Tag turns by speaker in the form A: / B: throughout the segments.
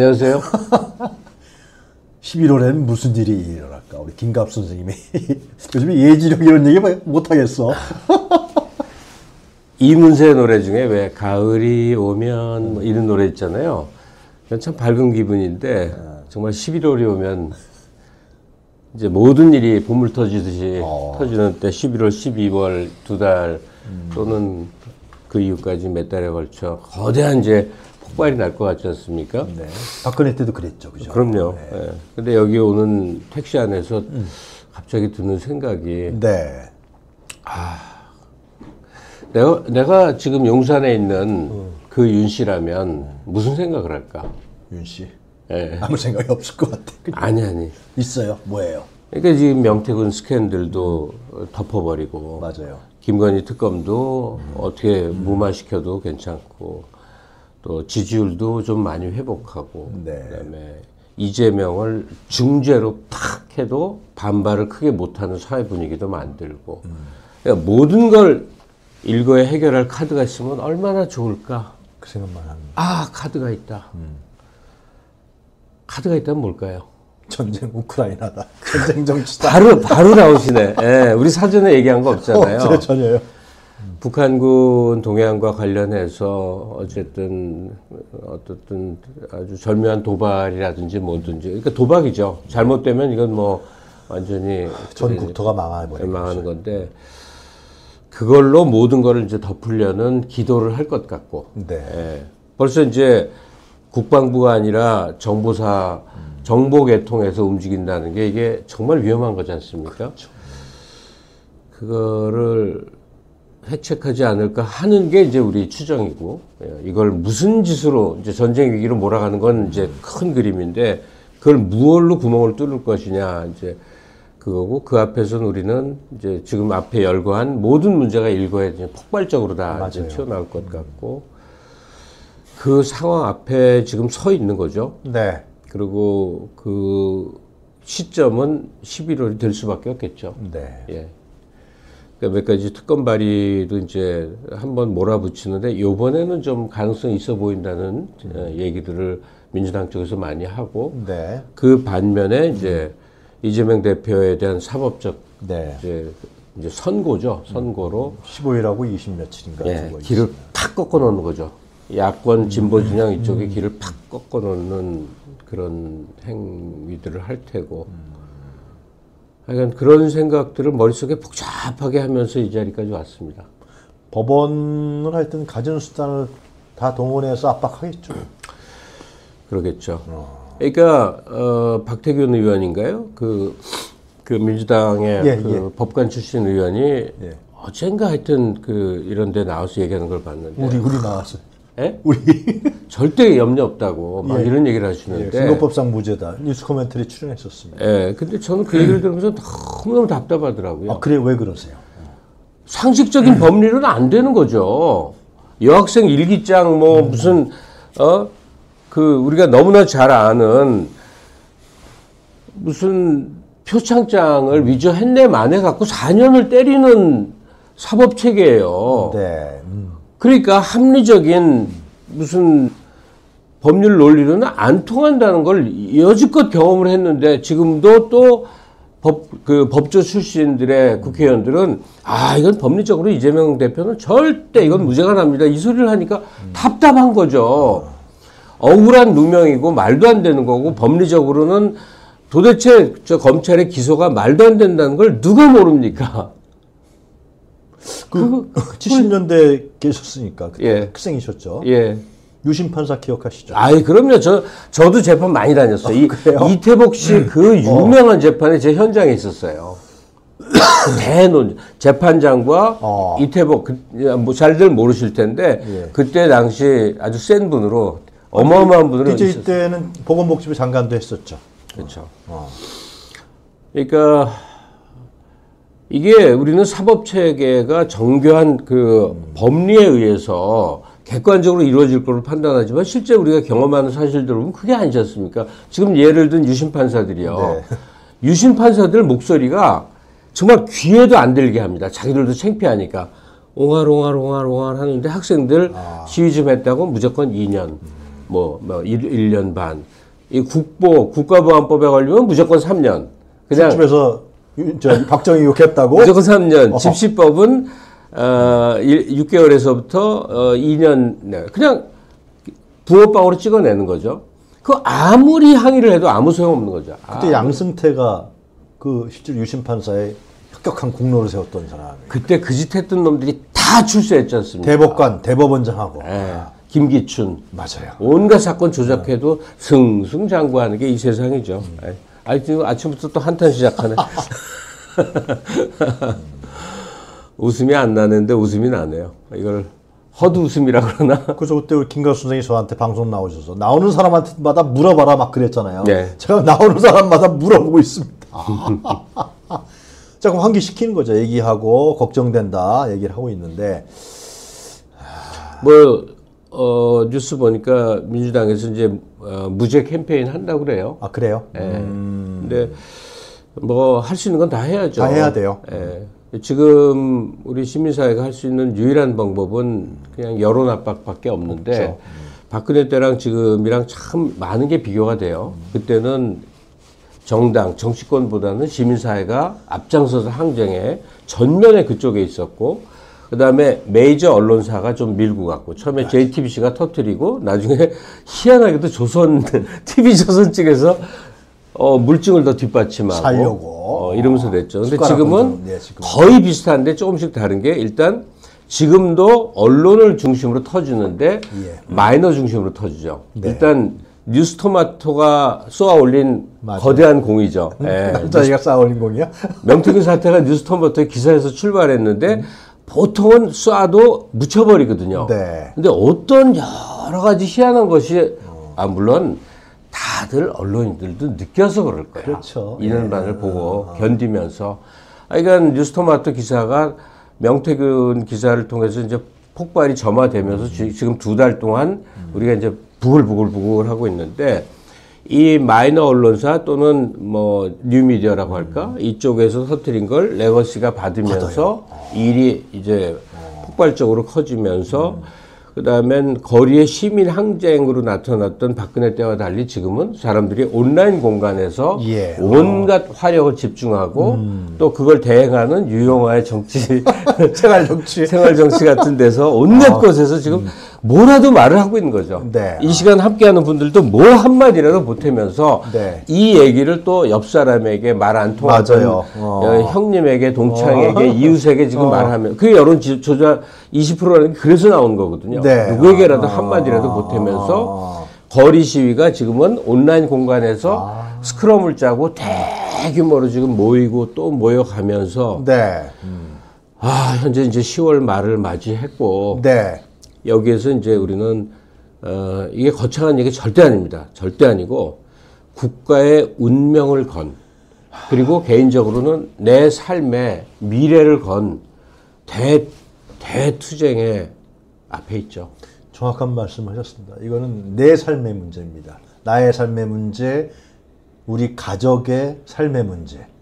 A: 안녕하세요.
B: 11월엔 무슨 일이 일어날까? 우리 김갑 선생님이 요즘에 예지력 이런 얘기 못 하겠어.
A: 이문세 노래 중에 왜 가을이 오면 뭐 이런 노래 있잖아요. 참 밝은 기분인데 정말 11월이 오면 이제 모든 일이 봄을 터지듯이
B: 어.
A: 터지는 때 11월, 12월 두 달 또는 그 이후까지 몇 달에 걸쳐 거대한 이제 폭발이 날 것 같지 않습니까?
B: 네. 박근혜 때도 그랬죠, 그죠?
A: 그럼요. 예. 근데 여기 오는 택시 안에서 갑자기 드는 생각이
B: 네.
A: 내가, 내가 지금 용산에 있는 그윤 씨라면 무슨 생각을 할까?
B: 윤 씨.
A: 예.
B: 아무 생각이 없을 것 같아. 그죠?
A: 아니, 아니.
B: 있어요. 뭐예요?
A: 그러니까 지금 명태군 스캔들도 덮어버리고,
B: 맞아요.
A: 김건희 특검도 어떻게 무마시켜도 괜찮고, 또 지지율도 좀 많이 회복하고,
B: 네.
A: 그다음에 이재명을 중재로 탁 해도 반발을 크게 못하는 사회 분위기도 만들고, 그러니까 모든 걸 일거에 해결할 카드가 있으면 얼마나 좋을까?
B: 그 생각만 하는.
A: 아, 카드가 있다. 카드가 있다면 뭘까요?
B: 전쟁 우크라이나다. 전쟁 정치다.
A: 바로, 바로 나오시네. 예, 우리 사전에 얘기한 거 없잖아요.
B: 없어요, 전혀요.
A: 북한군 동해안과 관련해서 어쨌든 어떻든 아주 절묘한 도발이라든지 뭐든지 그러니까 도박이죠. 잘못되면 이건 뭐 완전히
B: 전 국토가 망해버리고.
A: 망하는 건데 그걸로 모든 거를 이제 덮으려는 기도를 할 것 같고
B: 네.
A: 예. 벌써 이제 국방부가 아니라 정보사 정보계통에서 움직인다는 게 이게 정말 위험한 거지 않습니까? 그거를 획책하지 않을까 하는 게 이제 우리 추정이고 예, 이걸 무슨 짓으로 이제 전쟁 위기로 몰아가는 건 이제 큰 그림인데 그걸 무얼로 구멍을 뚫을 것이냐 이제 그거고 그 앞에서는 우리는 이제 지금 앞에 열거한 모든 문제가 일거에 폭발적으로 다 이제
B: 맞아요.
A: 튀어나올 것 같고 그 상황 앞에 지금 서 있는 거죠.
B: 네.
A: 그리고 그 시점은 11월이 될 수밖에 없겠죠.
B: 네.
A: 예. 그러니까 몇 가지 특검 발의도 이제 한번 몰아붙이는데 요번에는 좀 가능성이 있어 보인다는 어, 얘기들을 민주당 쪽에서 많이 하고
B: 네.
A: 그 반면에 이제 이재명 대표에 대한 사법적
B: 네.
A: 이제, 이제 선고죠. 선고로
B: 15일하고 20 며칠인가.
A: 예,
B: 그거
A: 길을
B: 있어요.
A: 팍 꺾어 놓는 거죠. 야권 진보 진영 이쪽에 길을 팍 꺾어 놓는 그런 행위들을 할 테고. 하여간 그런 생각들을 머릿속에 복잡하게 하면서 이 자리까지 왔습니다.
B: 법원을 하여튼 가진 수단을 다 동원해서 압박하겠죠.
A: 그러겠죠. 그러니까 어, 박태균 의원인가요? 그, 그 민주당의
B: 예,
A: 그
B: 예.
A: 법관 출신 의원이
B: 예.
A: 어젠가 하여튼 그 이런 데 나와서 얘기하는 걸 봤는데
B: 우리 우리 나왔어요.
A: 예?
B: 우리
A: 절대 염려 없다고 막
B: 예.
A: 이런 얘기를
B: 예,
A: 하시는데
B: 선거법상 무죄다. 뉴스 코멘터리 출연했었습니다.
A: 예, 근데 저는 그 얘기를 들으면서 너무너무 답답하더라고요.
B: 아 그래 왜 그러세요?
A: 상식적인 법리로는 안 되는 거죠. 여학생 일기장 뭐 무슨 어 그 우리가 너무나 잘 아는 무슨 표창장을 위조했네 만에 갖고 4년을 때리는 사법 체계예요.
B: 네. 음.
A: 그러니까 합리적인 무슨 법률 논리로는 안 통한다는 걸 여지껏 경험을 했는데 지금도 또 법, 그 법조 출신들의 국회의원들은 아, 이건 법리적으로 이재명 대표는 절대 이건 무죄가 납니다. 이 소리를 하니까 답답한 거죠. 억울한 누명이고 말도 안 되는 거고 법리적으로는 도대체 저 검찰의 기소가 말도 안 된다는 걸 누가 모릅니까?
B: 그 70년대 계셨으니까 그때
A: 예.
B: 학생이셨죠.
A: 예.
B: 유심 판사 기억하시죠?
A: 아이 그럼요. 저 저도 재판 많이 다녔어요. 이,
B: 그래요?
A: 이태복 씨그 유명한 재판에 제 현장에 있었어요. 대논 재판장과
B: 어.
A: 이태복 그, 뭐 잘들 모르실 텐데
B: 예.
A: 그때 당시 아주 센 분으로 어마어마한 분으로
B: DJ
A: 있었어요.
B: 때는 보건복지부 장관도 했었죠.
A: 그렇죠.
B: 어.
A: 그러니까 이게 우리는 사법 체계가 정교한 그 법리에 의해서 객관적으로 이루어질 것을 판단하지만 실제 우리가 경험하는 사실들을 보면 그게 아니지 않습니까? 지금 예를 든 유심 판사들이요.
B: 네.
A: 유심 판사들 목소리가 정말 귀에도 안 들게 합니다. 자기들도 창피하니까. 옹알옹알옹알옹알 하는데 학생들 시위 좀 했다고 무조건 2년. 뭐, 뭐 1, 년 반. 이 국보, 국가보안법에 걸리면 무조건 3년. 그냥
B: 집에서 저 박정희 욕했다고
A: 무조건 3년. 집시법은 어, 6개월에서부터 어, 2년 내. 그냥 붕어빵으로 찍어내는 거죠. 그 아무리 항의를 해도 아무 소용 없는 거죠. 아,
B: 그때 양승태가 그 실제로 유심 판사에 혁혁한 공로를 세웠던 사람.
A: 그때 그 짓 했던 놈들이 다 출세했지 않습니까?
B: 대법관, 대법원장하고.
A: 예, 김기춘.
B: 맞아요.
A: 온갖 사건 조작해도 승승장구하는 게 이 세상이죠. 예. 아니, 지금 아침부터 또 한탄 시작하네. 웃음이 안 나는데 웃음이 나네요. 이걸 허드 웃음이라 그러나?
B: 그래서 그때 김가수 선생이 저한테 방송 나오셔서 나오는 사람한테마다 물어봐라 막 그랬잖아요.
A: 네.
B: 제가 나오는 사람마다 물어보고 있습니다. 자, 그럼 환기시키는 거죠. 얘기하고 걱정된다 얘기를 하고 있는데
A: 뭐, 어, 뉴스 보니까 민주당에서 이제 어, 무죄 캠페인 한다고 그래요.
B: 아 그래요?
A: 예. 근데 뭐 할 수 있는 건 다 해야죠.
B: 다 해야 돼요.
A: 예. 지금 우리 시민사회가 할 수 있는 유일한 방법은 그냥 여론 압박밖에 없는데 박근혜 때랑 지금이랑 참 많은 게 비교가 돼요. 그때는 정당, 정치권보다는 시민사회가 앞장서서 항쟁에 전면에 그쪽에 있었고, 그 다음에 메이저 언론사가 좀 밀고 갔고, 처음에 JTBC가 터트리고, 나중에 희한하게도 조선, TV조선 측에서 어, 물증을 더 뒷받침하고.
B: 살려고.
A: 어, 이러면서 됐죠. 근데
B: 숟가락
A: 지금은
B: 네, 지금.
A: 거의 비슷한데 조금씩 다른 게 일단 지금도 언론을 중심으로 터주는데
B: 예.
A: 마이너 중심으로 터주죠.
B: 네.
A: 일단 뉴스토마토가 쏘아 올린
B: 맞아요.
A: 거대한 공이죠. 예.
B: 남자애가 쌓아올린 공이야?
A: 명태균 사태가 뉴스토마토의 기사에서 출발했는데 보통은 쏴도 묻혀버리거든요.
B: 네.
A: 근데 어떤 여러 가지 희한한 것이 아 물론 다들 언론인들도 느껴서 그럴 거야.
B: 그렇죠.
A: 이는반을 보고 견디면서. 아, 그러니까 뉴스토마토 기사가 명태균 기사를 통해서 이제 폭발이 점화되면서 지- 지금 두 달 동안 우리가 이제 부글부글부글 하고 있는데 이 마이너 언론사 또는 뭐 뉴미디어라고 할까? 이쪽에서 터트린 걸 레거시가 받으면서 일이 이제 폭발적으로 커지면서 그다음엔 거리의 시민 항쟁으로 나타났던 박근혜 때와 달리 지금은 사람들이 온라인 공간에서
B: 예.
A: 온갖 화력을 집중하고 또 그걸 대행하는 유용화의 정치
B: 생활 정치.
A: 생활 정치 같은 데서 온갖 곳에서 지금 뭐라도 말을 하고 있는 거죠.
B: 네.
A: 이 시간 함께하는 분들도 뭘 한마디라도 보태면서
B: 네.
A: 이 얘기를 또 옆 사람에게 말 안 통하던.
B: 어.
A: 어, 형님에게 동창에게 이웃에게 지금 말하면 그게 여론 지- 조작 20%라는 게 그래서 나온 거거든요.
B: 네.
A: 누구에게라도
B: 아.
A: 한마디라도 보태면서 거리 시위가 지금은 온라인 공간에서
B: 아.
A: 스크럼을 짜고 대규모로 지금 모이고 또 모여가면서
B: 네.
A: 아 현재 이제 10월 말을 맞이했고
B: 네.
A: 여기에서 이제 우리는 어, 이게 거창한 얘기 절대 아닙니다. 절대 아니고 국가의 운명을 건 그리고 개인적으로는 내 삶의 미래를 건 대, 대투쟁의 앞에 있죠.
B: 정확한 말씀하셨습니다. 이거는 내 삶의 문제입니다. 나의 삶의 문제, 우리 가족의 삶의 문제, 예?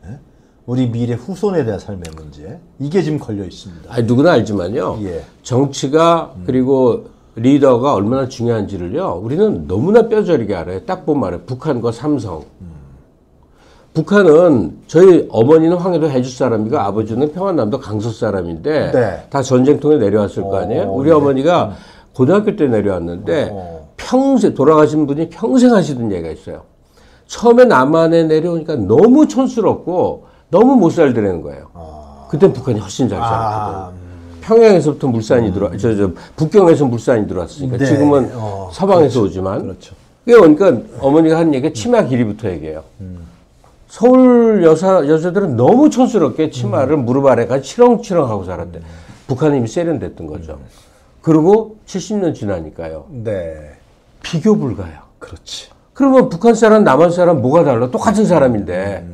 B: 우리 미래 후손에 대한 삶의 문제. 이게 지금 걸려 있습니다.
A: 아니, 누구나 알지만요.
B: 예.
A: 정치가 그리고 리더가 얼마나 중요한지를요. 우리는 너무나 뼈저리게 알아요. 딱 보면 알아요. 북한과 삼성. 북한은 저희 어머니는 황해도 해주 사람이고 아버지는 평안남도 강서 사람인데
B: 네.
A: 다 전쟁통에 내려왔을 거 아니에요.
B: 어,
A: 우리
B: 네.
A: 어머니가 고등학교 때 내려왔는데
B: 어.
A: 평생 돌아가신 분이 평생 하시던 얘기가 있어요. 처음에 남한에 내려오니까 너무 촌스럽고 너무 못 살더라는 거예요. 그때 북한이 훨씬 잘 살았거든.
B: 아,
A: 평양에서부터 물산이 들어와, 저, 저, 북경에서 물산이 들어왔으니까
B: 네.
A: 지금은
B: 어,
A: 서방에서 오지만.
B: 그렇죠.
A: 그게 그러니까 어머니가 한 얘기가 치마 길이부터 얘기해요. 서울 여사, 여자들은 너무 촌스럽게 치마를 무릎 아래가 치렁치렁 하고 살았대. 북한은 이미 세련됐던 거죠. 그리고 70년 지나니까요.
B: 네.
A: 비교 불가요.
B: 그렇지.
A: 그러면 북한 사람, 남한 사람 뭐가 달라? 똑같은 사람인데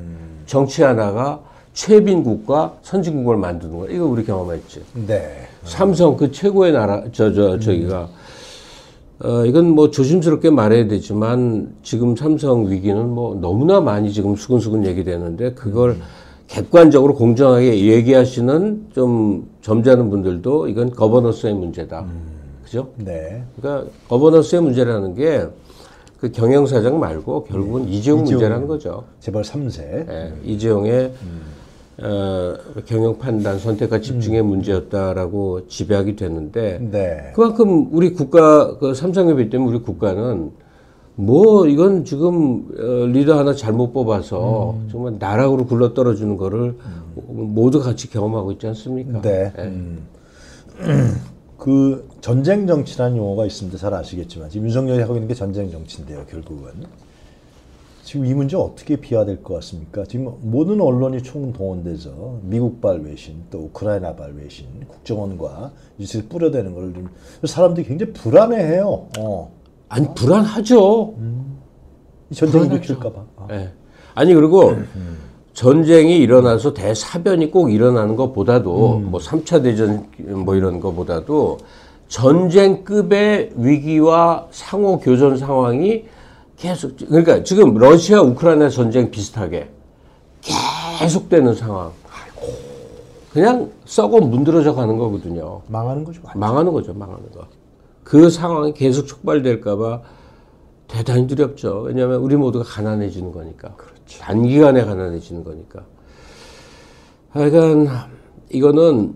A: 정치 하나가 최빈국과 선진국을 만드는 거야. 이거 우리 경험했지.
B: 네.
A: 삼성 그 최고의 나라 저 저 저기가 어 이건 뭐 조심스럽게 말해야 되지만 지금 삼성 위기는 뭐 너무나 많이 지금 수근수근 얘기되는데 그걸 객관적으로 공정하게 얘기하시는 좀 점잖은 분들도 이건 거버넌스의 문제다. 그죠?
B: 네.
A: 그러니까 거버넌스의 문제라는 게 그 경영사정 말고 결국은 이재용
B: 네. 이재용.
A: 문제라는 거죠.
B: 재벌 3세.
A: 예, 이재용의 어, 경영 판단, 선택과 집중의 문제였다라고 지배하게 됐는데
B: 네.
A: 그만큼 우리 국가 그 삼성협의 때문에 우리 국가는 뭐 이건 지금 어, 리더 하나 잘못 뽑아서 정말 나락으로 굴러 떨어지는 거를 모두 같이 경험하고 있지 않습니까?
B: 네. 음. 그 전쟁 정치라는 용어가 있습니다. 잘 아시겠지만 지금 윤석열이 하고 있는 게 전쟁 정치인데요. 결국은 지금 이 문제 어떻게 비화될 것 같습니까? 지금 모든 언론이 총동원돼서 미국발 외신 또 우크라이나발 외신 국정원과 뉴스에 뿌려대는 걸 좀 사람들이 굉장히 불안해해요. 어.
A: 아니 불안하죠.
B: 이 전쟁이
A: 불안하죠.
B: 일으킬까봐. 아.
A: 예. 아니 그리고 전쟁이 일어나서 대사변이 꼭 일어나는 것보다도 뭐 3차 대전 뭐 이런 것보다도 전쟁급의 위기와 상호 교전 상황이 계속 그러니까 지금 러시아 우크라이나 전쟁 비슷하게 계속되는 상황. 그냥 썩어 문드러져 가는 거거든요.
B: 망하는 거죠. 완전.
A: 망하는 거죠, 망하는 거. 그 상황이 계속 촉발될까봐 대단히 두렵죠. 왜냐하면 우리 모두가 가난해지는 거니까. 단기간에 가난해지는 거니까. 하여간 이거는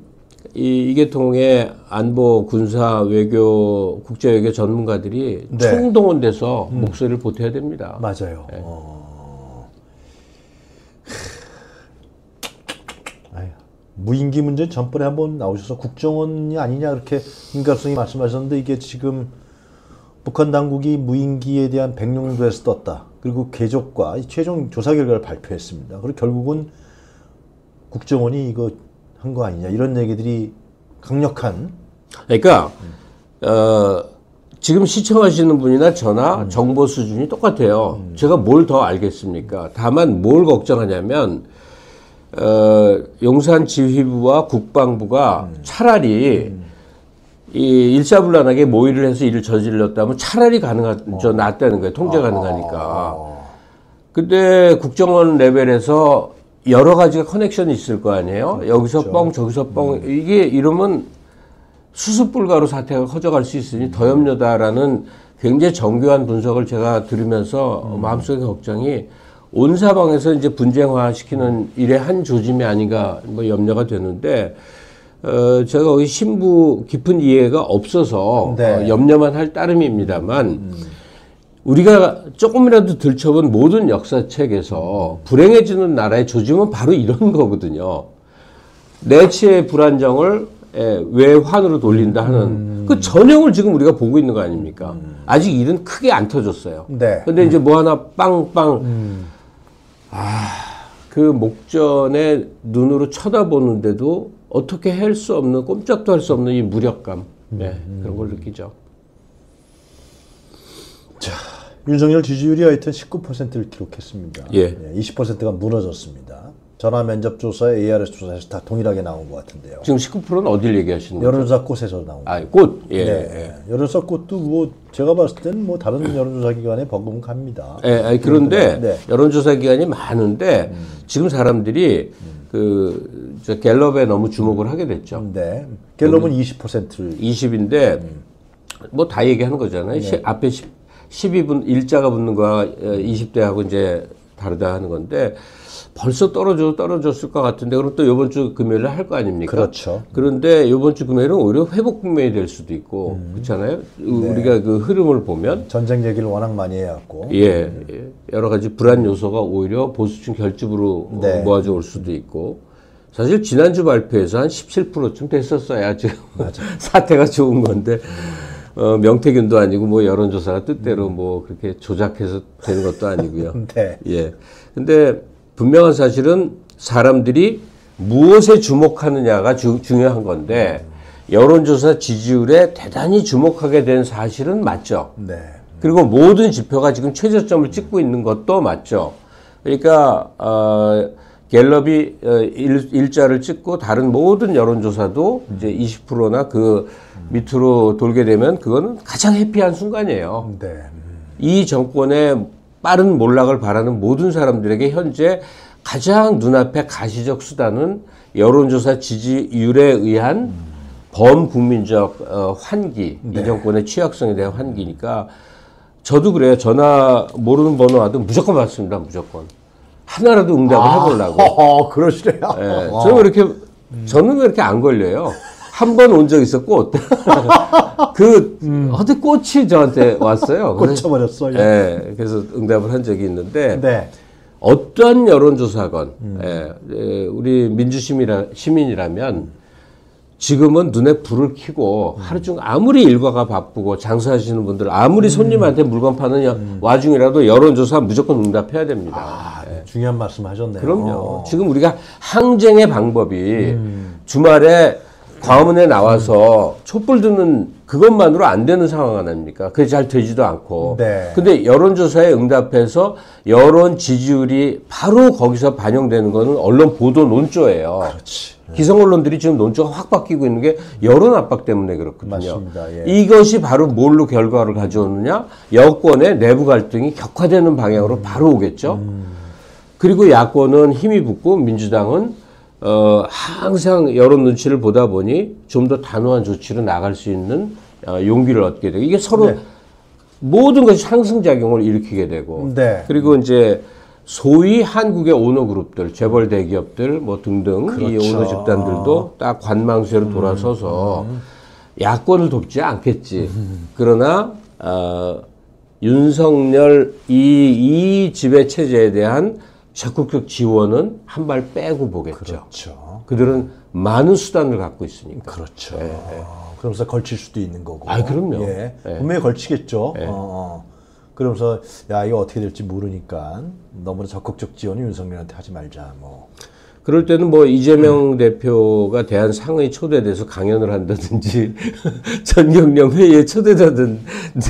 A: 이, 이게 통해 안보, 군사, 외교, 국제외교 전문가들이
B: 네.
A: 총동원돼서 목소리를 보태야 됩니다.
B: 맞아요.
A: 네.
B: 어. 무인기 문제 전번에 한번 나오셔서 국정원이 아니냐 그렇게 임갑성이 말씀하셨는데 이게 지금 북한 당국이 무인기에 대한 백령도에서 떴다. 그리고 궤적과 이 최종 조사 결과를 발표했습니다. 그리고 결국은 국정원이 이거 한 거 아니냐 이런 얘기들이 강력한
A: 그러니까 어, 지금 시청하시는 분이나 저나 정보 수준이 똑같아요. 제가 뭘 더 알겠습니까? 다만 뭘 걱정하냐면 어, 용산 지휘부와 국방부가 차라리 이 일사불란하게 모의를 해서 일을 저질렀다면 차라리 가능한 저 낫다는 거예요. 통제 가능하니까. 근데 국정원 레벨에서 여러 가지가 커넥션이 있을 거 아니에요? 여기서 뻥, 저기서 뻥. 이게 이러면 수습 불가로 사태가 커져갈 수 있으니 더 염려다라는 굉장히 정교한 분석을 제가 들으면서 마음속의 걱정이 온 사방에서 이제 분쟁화 시키는 일의 한 조짐이 아닌가 뭐 염려가 되는데 어, 제가 거기 신부 깊은 이해가 없어서
B: 네.
A: 어, 염려만 할 따름입니다만 우리가 조금이라도 들춰본 모든 역사책에서 불행해지는 나라의 조짐은 바로 이런 거거든요. 내치의 불안정을 예, 외환으로 돌린다 하는 그 전형을 지금 우리가 보고 있는 거 아닙니까? 아직 일은 크게 안 터졌어요.
B: 네.
A: 근데 이제 뭐 하나 빵빵 아, 그 목전에 눈으로 쳐다보는데도 어떻게 할 수 없는 꼼짝도 할 수 없는 이 무력감 네, 그런 걸 느끼죠.
B: 윤석열 지지율이 하여튼 19%를 기록했습니다.
A: 예.
B: 20%가 무너졌습니다. 전화 면접 조사에 ARS 조사에서 다 동일하게 나온 것 같은데요.
A: 지금 19%는 어딜 얘기하시는 거죠?
B: 여론조사 꽃에서 나온 거.
A: 아, 꽃. 예.
B: 네. 여론조사 꽃도 뭐 제가 봤을 때는 뭐 다른 여론조사 기관에 버금갑니다.
A: 예, 아니, 그런데
B: 네.
A: 여론조사 기관이 많은데 지금 사람들이 그, 저 갤럽에 너무 주목을 하게 됐죠.
B: 네. 갤럽은 20%를
A: 20인데 뭐 다 얘기하는 거잖아요. 시- 앞에 10, 12분 일자가 붙는 거와 20대하고 이제 다르다 하는 건데 벌써 떨어져 떨어졌을 것 같은데 그럼 또 이번 주 금요일에 할 거 아닙니까?
B: 그렇죠.
A: 그런데 이번 주 금요일은 오히려 회복 국면이 될 수도 있고 그렇잖아요. 우리가 그 흐름을 보면
B: 전쟁 얘기를 워낙 많이 해왔고
A: 예, 예. 여러 가지 불안 요소가 오히려 보수층 결집으로 어,
B: 네.
A: 모아져 올 수도 있고 사실 지난주 발표에서 한 17%쯤 됐었어야 지금 사태가 좋은 건데 어, 명태균도 아니고 뭐 여론조사가 뜻대로 뭐 그렇게 조작해서 되는 것도 아니고요.
B: 네.
A: 예. 근데 분명한 사실은 사람들이 무엇에 주목하느냐가 주- 중요한 건데 여론조사 지지율에 대단히 주목하게 된 사실은 맞죠.
B: 네.
A: 그리고 모든 지표가 지금 최저점을 찍고 있는 것도 맞죠. 그러니까 어, 갤럽이 어, 일, 일자를 찍고 다른 모든 여론조사도 이제 20%나 그 밑으로 돌게 되면 그거는 가장 해피한 순간이에요.
B: 네.
A: 이 정권의 빠른 몰락을 바라는 모든 사람들에게 현재 가장 눈앞에 가시적 수단은 여론조사 지지율에 의한 범국민적 어, 환기 이 정권의 취약성에 대한 환기니까 저도 그래요. 전화 모르는 번호 와도 무조건 받습니다. 무조건 하나라도 응답을 해보려고.
B: 어, 그러시래요.
A: 예, 저는 왜 이렇게 저는 왜 이렇게 안 걸려요? 한 번 온 적 있었고 그 어디 꽃이 저한테 왔어요.
B: 꽂혀버렸어요.
A: 예, 그래서 응답을 한 적이 있는데
B: 네.
A: 어떠한 여론조사건 예, 예, 우리 민주시민이라, 시민이라면 지금은 눈에 불을 켜고 하루 중 아무리 일과가 바쁘고 장사하시는 분들 아무리 손님한테 물건 파는 여- 와중이라도 여론조사 무조건 응답해야 됩니다.
B: 아, 중요한 말씀 하셨네요.
A: 그럼요.
B: 어.
A: 지금 우리가 항쟁의 방법이 주말에 광화문에 나와서 촛불 드는 그것만으로 안 되는 상황 아닙니까? 그게 잘 되지도 않고.
B: 네.
A: 근데 여론조사에 응답해서 여론 지지율이 바로 거기서 반영되는 거는 언론 보도 논조예요.
B: 그렇지.
A: 기성 언론들이 지금 논조가 확 바뀌고 있는 게 여론 압박 때문에 그렇거든요.
B: 맞습니다. 예.
A: 이것이 바로 뭘로 결과를 가져오느냐? 여권의 내부 갈등이 격화되는 방향으로 바로 오겠죠. 그리고 야권은 힘이 붙고 민주당은 어, 항상 여론 눈치를 보다 보니 좀 더 단호한 조치로 나갈 수 있는 어, 용기를 얻게 되고 이게 서로
B: 네.
A: 모든 것이 상승작용을 일으키게 되고
B: 네.
A: 그리고 이제 소위 한국의 오너 그룹들, 재벌 대기업들 뭐 등등 이
B: 그렇죠.
A: 오너 집단들도 딱 관망세로 돌아서서 야권을 돕지 않겠지. 그러나 어, 윤석열 이, 이 지배 체제에 대한 적극적 지원은 한 발 빼고 보겠죠.
B: 그렇죠.
A: 그들은 많은 수단을 갖고 있으니까.
B: 그렇죠. 어, 그러면서 걸칠 수도 있는 거고.
A: 아, 그럼요.
B: 예.
A: 예.
B: 분명히 걸치겠죠. 어, 어. 그러면서 야 이거 어떻게 될지 모르니까 너무나 적극적 지원을 윤석열한테 하지 말자. 뭐.
A: 그럴 때는 뭐 이재명 대표가 대한 상의 초대돼서 강연을 한다든지 전경련 회의에 초대되든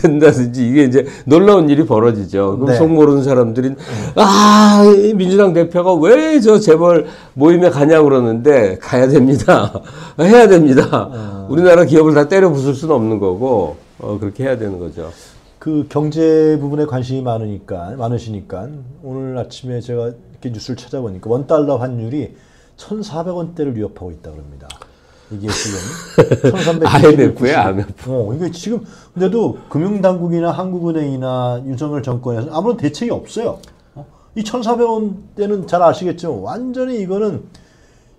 A: 된다든지 이게 이제 놀라운 일이 벌어지죠. 그럼
B: 네.
A: 속 모르는 사람들이 아, 이 민주당 대표가 왜 저 재벌 모임에 가냐 그러는데 가야 됩니다. 해야 됩니다. 우리나라 기업을 다 때려 부술 수는 없는 거고 어, 그렇게 해야 되는 거죠.
B: 그 경제 부분에 관심이 많으니까 많으시니까 오늘 아침에 제가 이렇게 뉴스를 찾아보니까 원 달러 환율이 1,400원대를 위협하고 있다 그럽니다. 이게 지금 1,300.
A: IMF의 IMF.
B: 어, 이게 지금 근데도 금융당국이나 한국은행이나 윤석열 정권에서 아무런 대책이 없어요. 어? 이 1,400원대는 잘 아시겠지만 완전히 이거는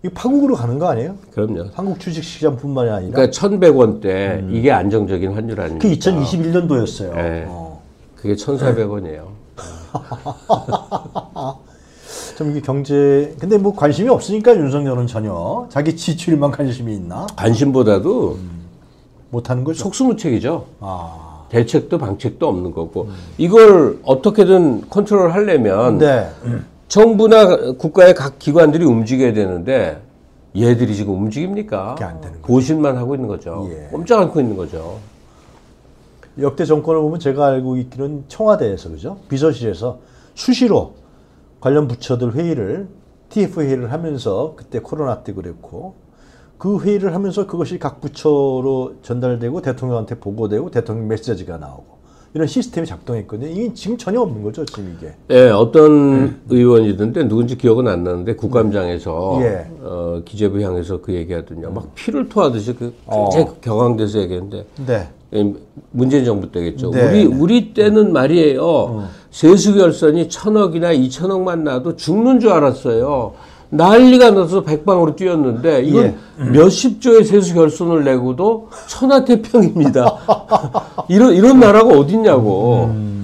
B: 이 파국으로 가는 거 아니에요?
A: 그럼요.
B: 한국 주식 시장뿐만이 아니라
A: 그러니까 1,100원대 이게 안정적인 환율 아닙니까?
B: 그 2021년도였어요.
A: 네.
B: 어.
A: 그게 1,400원이에요.
B: 좀 이게 경제 근데 뭐 관심이 없으니까 윤석열은 전혀 자기 지출만 관심이 있나
A: 관심보다도
B: 못하는 거죠.
A: 속수무책이죠.
B: 아,
A: 대책도 방책도 없는 거고 이걸 어떻게든 컨트롤 하려면
B: 네,
A: 정부나 국가의 각 기관들이 움직여야 되는데 얘들이 지금 움직입니까?
B: 그게 안 되는
A: 고심만 하고 있는 거죠.
B: 예.
A: 꼼짝 않고 있는 거죠.
B: 역대 정권을 보면 제가 알고 있기로는 청와대에서 그죠 비서실에서 수시로 관련 부처들 회의를 TF 회의를 하면서 그때 코로나 때 그랬고 그 회의를 하면서 그것이 각 부처로 전달되고 대통령한테 보고되고 대통령 메시지가 나오고 이런 시스템이 작동했거든요. 이게 지금 전혀 없는 거죠, 지금 이게.
A: 예, 어떤 의원이던데 누군지 기억은 안 나는데 국감장에서
B: 예.
A: 어, 기재부 향해서 그 얘기하더니 막 피를 토하듯이 그
B: 어.
A: 굉장히 격앙돼서 얘기했는데
B: 네.
A: 예, 문재인 정부 때겠죠.
B: 네,
A: 우리
B: 네.
A: 우리 때는 말이에요. 세수 결선이 천억이나 이천억만 나도 죽는 줄 알았어요. 난리가 나서 백방으로 뛰었는데 이건
B: 예.
A: 몇십 조의 세수 결손을 내고도 천하태평입니다. 이런 이런 나라가 어딨냐고.
B: 음.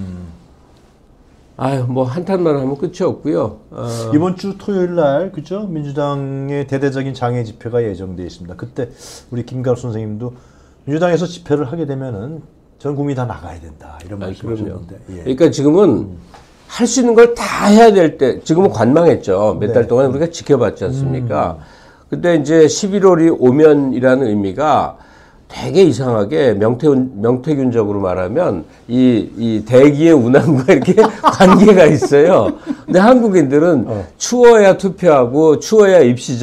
A: 아유 뭐 한탄만 하면 끝이 없고요. 어,
B: 이번 주 토요일 날 그죠 민주당의 대대적인 장애 집회가 예정돼 있습니다. 그때 우리 김가루 선생님도 민주당에서 집회를 하게 되면은 전 국민이 다 나가야 된다 이런
A: 아,
B: 말씀하셨는데 예.
A: 그러니까 지금은 할수 있는 걸 다 해야 될 때, 지금은 관망했죠. 몇달
B: 네.
A: 동안 우리가 지켜봤지 않습니까? 근데 이제 11월이 오면이라는 의미가 되게 이상하게 명태균, 명태균적으로 말하면 이, 이 대기의 운항과 이렇게 관계가 있어요. 근데 한국인들은 추워야 투표하고 추워야 입시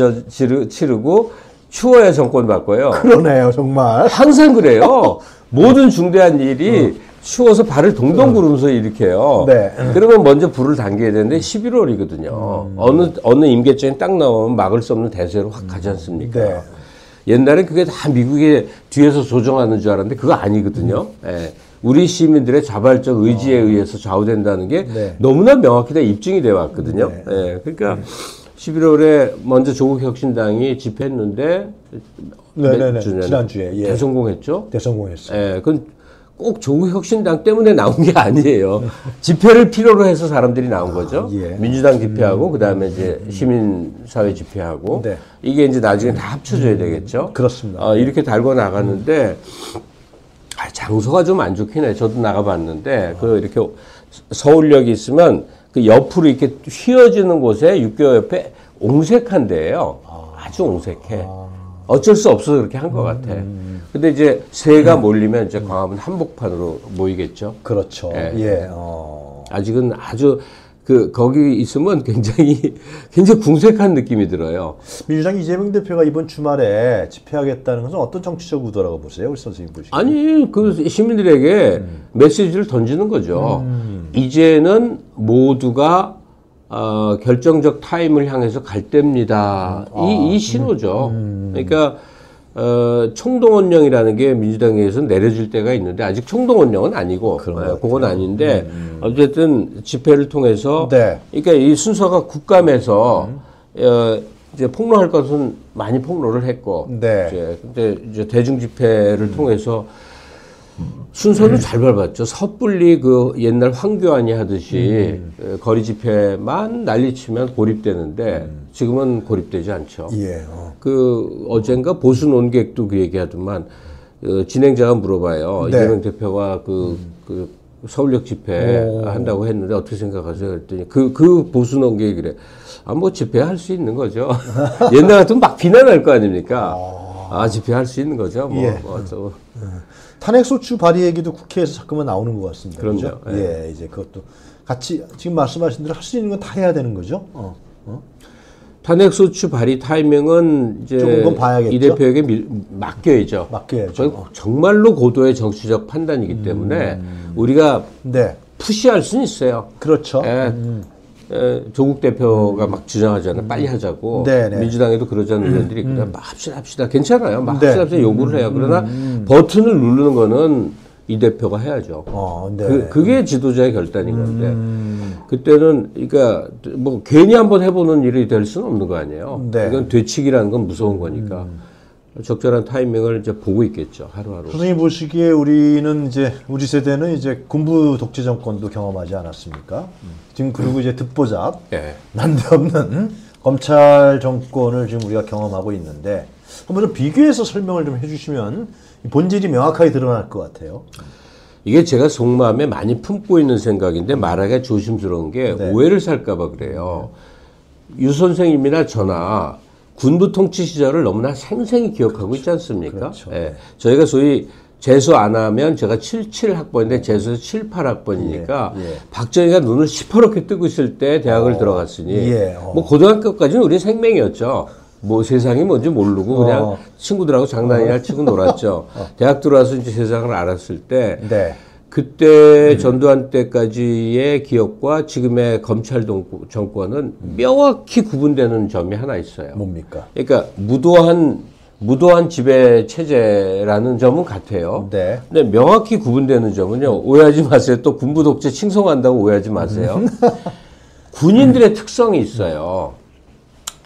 A: 치르고 추워야 정권 바꿔요.
B: 그러네요 정말
A: 항상 그래요. 모든 중대한 일이 추워서 발을 동동 구르면서 일으켜요.
B: 네.
A: 그러면 먼저 불을 당겨야 되는데 11월이거든요. 어느 어느 임계점이 딱 나오면 막을 수 없는 대세로 확 가지 않습니까?
B: 네.
A: 옛날에 그게 다 미국이 뒤에서 조정하는 줄 알았는데 그거 아니거든요. 예. 우리 시민들의 자발적 의지에 의해서 좌우된다는 게
B: 네.
A: 너무나 명확히 다 입증이 되어 왔거든요.
B: 네.
A: 예. 그러니까 11월에 먼저 조국 혁신당이 집회했는데
B: 네네네.
A: 몇 주년에
B: 지난주에, 예.
A: 대성공했죠.
B: 대성공했어요.
A: 예, 그건 꼭 조국 혁신당 때문에 나온 게 아니에요. 집회를 필요로 해서 사람들이 나온 거죠.
B: 예.
A: 민주당 집회하고 그다음에 이제 시민사회 집회하고
B: 네.
A: 이게 이제 나중에 다 합쳐져야 되겠죠.
B: 그렇습니다.
A: 어, 이렇게 달고 나갔는데 아, 장소가 좀 안 좋긴 해. 저도 나가봤는데 그 이렇게 서울역이 있으면 그 옆으로 이렇게 휘어지는 곳에 6개월 옆에 옹색한 데예요. 아주 옹색해. 어쩔 수 없어서 그렇게 한 것 같아. 근데 이제 새가 몰리면 이제 광화문 한복판으로 모이겠죠.
B: 그렇죠.
A: 예.
B: 예. 어.
A: 아직은 아주 그 거기 있으면 굉장히 굉장히 궁색한 느낌이 들어요.
B: 민주당 이재명 대표가 이번 주말에 집회하겠다는 것은 어떤 정치적 의도라고 보세요, 우리 선생님 보시기에?
A: 아니 그 시민들에게 메시지를 던지는 거죠. 이제는 모두가 어, 결정적 타임을 향해서 갈 때입니다. 이, 이 신호죠. 그러니까 어, 총동원령이라는 게 민주당에서 내려질 때가 있는데 아직 총동원령은 아니고 예, 그건 아닌데 어쨌든 집회를 통해서
B: 네.
A: 그러니까 이 순서가 국감에서 어, 이제 폭로할 것은 많이 폭로를 했고
B: 네.
A: 이제 근데 이제 대중 집회를 통해서 순서를 잘 밟았죠. 섣불리 그 옛날 황교안이 하듯이 어, 거리 집회만 난리치면 고립되는데 지금은 고립되지 않죠.
B: 예. 어.
A: 그 어젠가 보수 논객도 그 얘기하더만 어, 진행자가 물어봐요.
B: 네.
A: 이재명 대표가 그, 그 서울역 집회 한다고 했는데 어떻게 생각하세요? 그랬더니 그, 그 보수 논객이 그래. 아, 뭐 집회할 수 있는 거죠. 옛날 같으면 막 비난할 거 아닙니까? 아, 집회할 수 있는 거죠. 뭐,
B: 예.
A: 뭐 저,
B: 탄핵소추 발의 얘기도 국회에서 자꾸만 나오는 것 같습니다. 그죠?
A: 예.
B: 예, 이제 그것도 같이 지금 말씀하신 대로 할 수 있는 건 다 해야 되는 거죠. 어.
A: 탄핵소추 발의 타이밍은 이제
B: 봐야겠죠?
A: 이 대표에게 밀- 맡겨야죠.
B: 맡겨야죠.
A: 저는 정말로 고도의 정치적 판단이기 때문에 우리가
B: 네,
A: 푸시할 수는 있어요.
B: 그렇죠.
A: 예, 예, 조국 대표가 막 주장하잖아요. 빨리 하자고.
B: 네, 네.
A: 민주당에도 그러자는 의원들이 있거든요. 막 합시다, 합시다. 괜찮아요. 막
B: 네.
A: 합시다, 합시다 요구를 해요. 그러나 버튼을 누르는 거는 이 대표가 해야죠.
B: 어, 네.
A: 그, 그게 지도자의 결단인 건데 그때는 그러니까 뭐 괜히 한번 해보는 일이 될 수는 없는 거 아니에요.
B: 네.
A: 이건 되치기라는 건 무서운 거니까 적절한 타이밍을 이제 보고 있겠죠 하루하루.
B: 선생님 보시기에 우리는 이제 우리 세대는 이제 군부 독재 정권도 경험하지 않았습니까? 지금 그리고 이제 듣보잡
A: 예.
B: 난데없는 검찰 정권을 지금 우리가 경험하고 있는데 한번 좀 비교해서 설명을 좀 해주시면 이 본질이 명확하게 드러날 것 같아요.
A: 이게 제가 속마음에 많이 품고 있는 생각인데 말하기가 조심스러운 게
B: 네.
A: 오해를 살까봐 그래요. 유 선생님이나 저나 군부 통치 시절을 너무나 생생히 기억하고 있지 않습니까?
B: 그렇죠.
A: 예. 저희가 소위 재수 안 하면 제가 77학번인데 재수 78학번이니까
B: 예, 예.
A: 박정희가 눈을 시퍼렇게 뜨고 있을 때 대학을 들어갔으니
B: 예, 어.
A: 뭐 고등학교까지는 우리 생명이었죠. 뭐 세상이 뭔지 모르고 그냥
B: 어.
A: 친구들하고 장난이나 치고 놀았죠. 대학 들어와서 이제 세상을 알았을 때
B: 네.
A: 그때 전두환 때까지의 기억과 지금의 검찰 동- 정권은 명확히 구분되는 점이 하나 있어요.
B: 뭡니까?
A: 그러니까 무도한 무도한 지배 체제라는 점은 같아요.
B: 네.
A: 근데 명확히 구분되는 점은요. 오해하지 마세요. 또 군부 독재 칭송한다고 오해하지 마세요. 군인들의 특성이 있어요.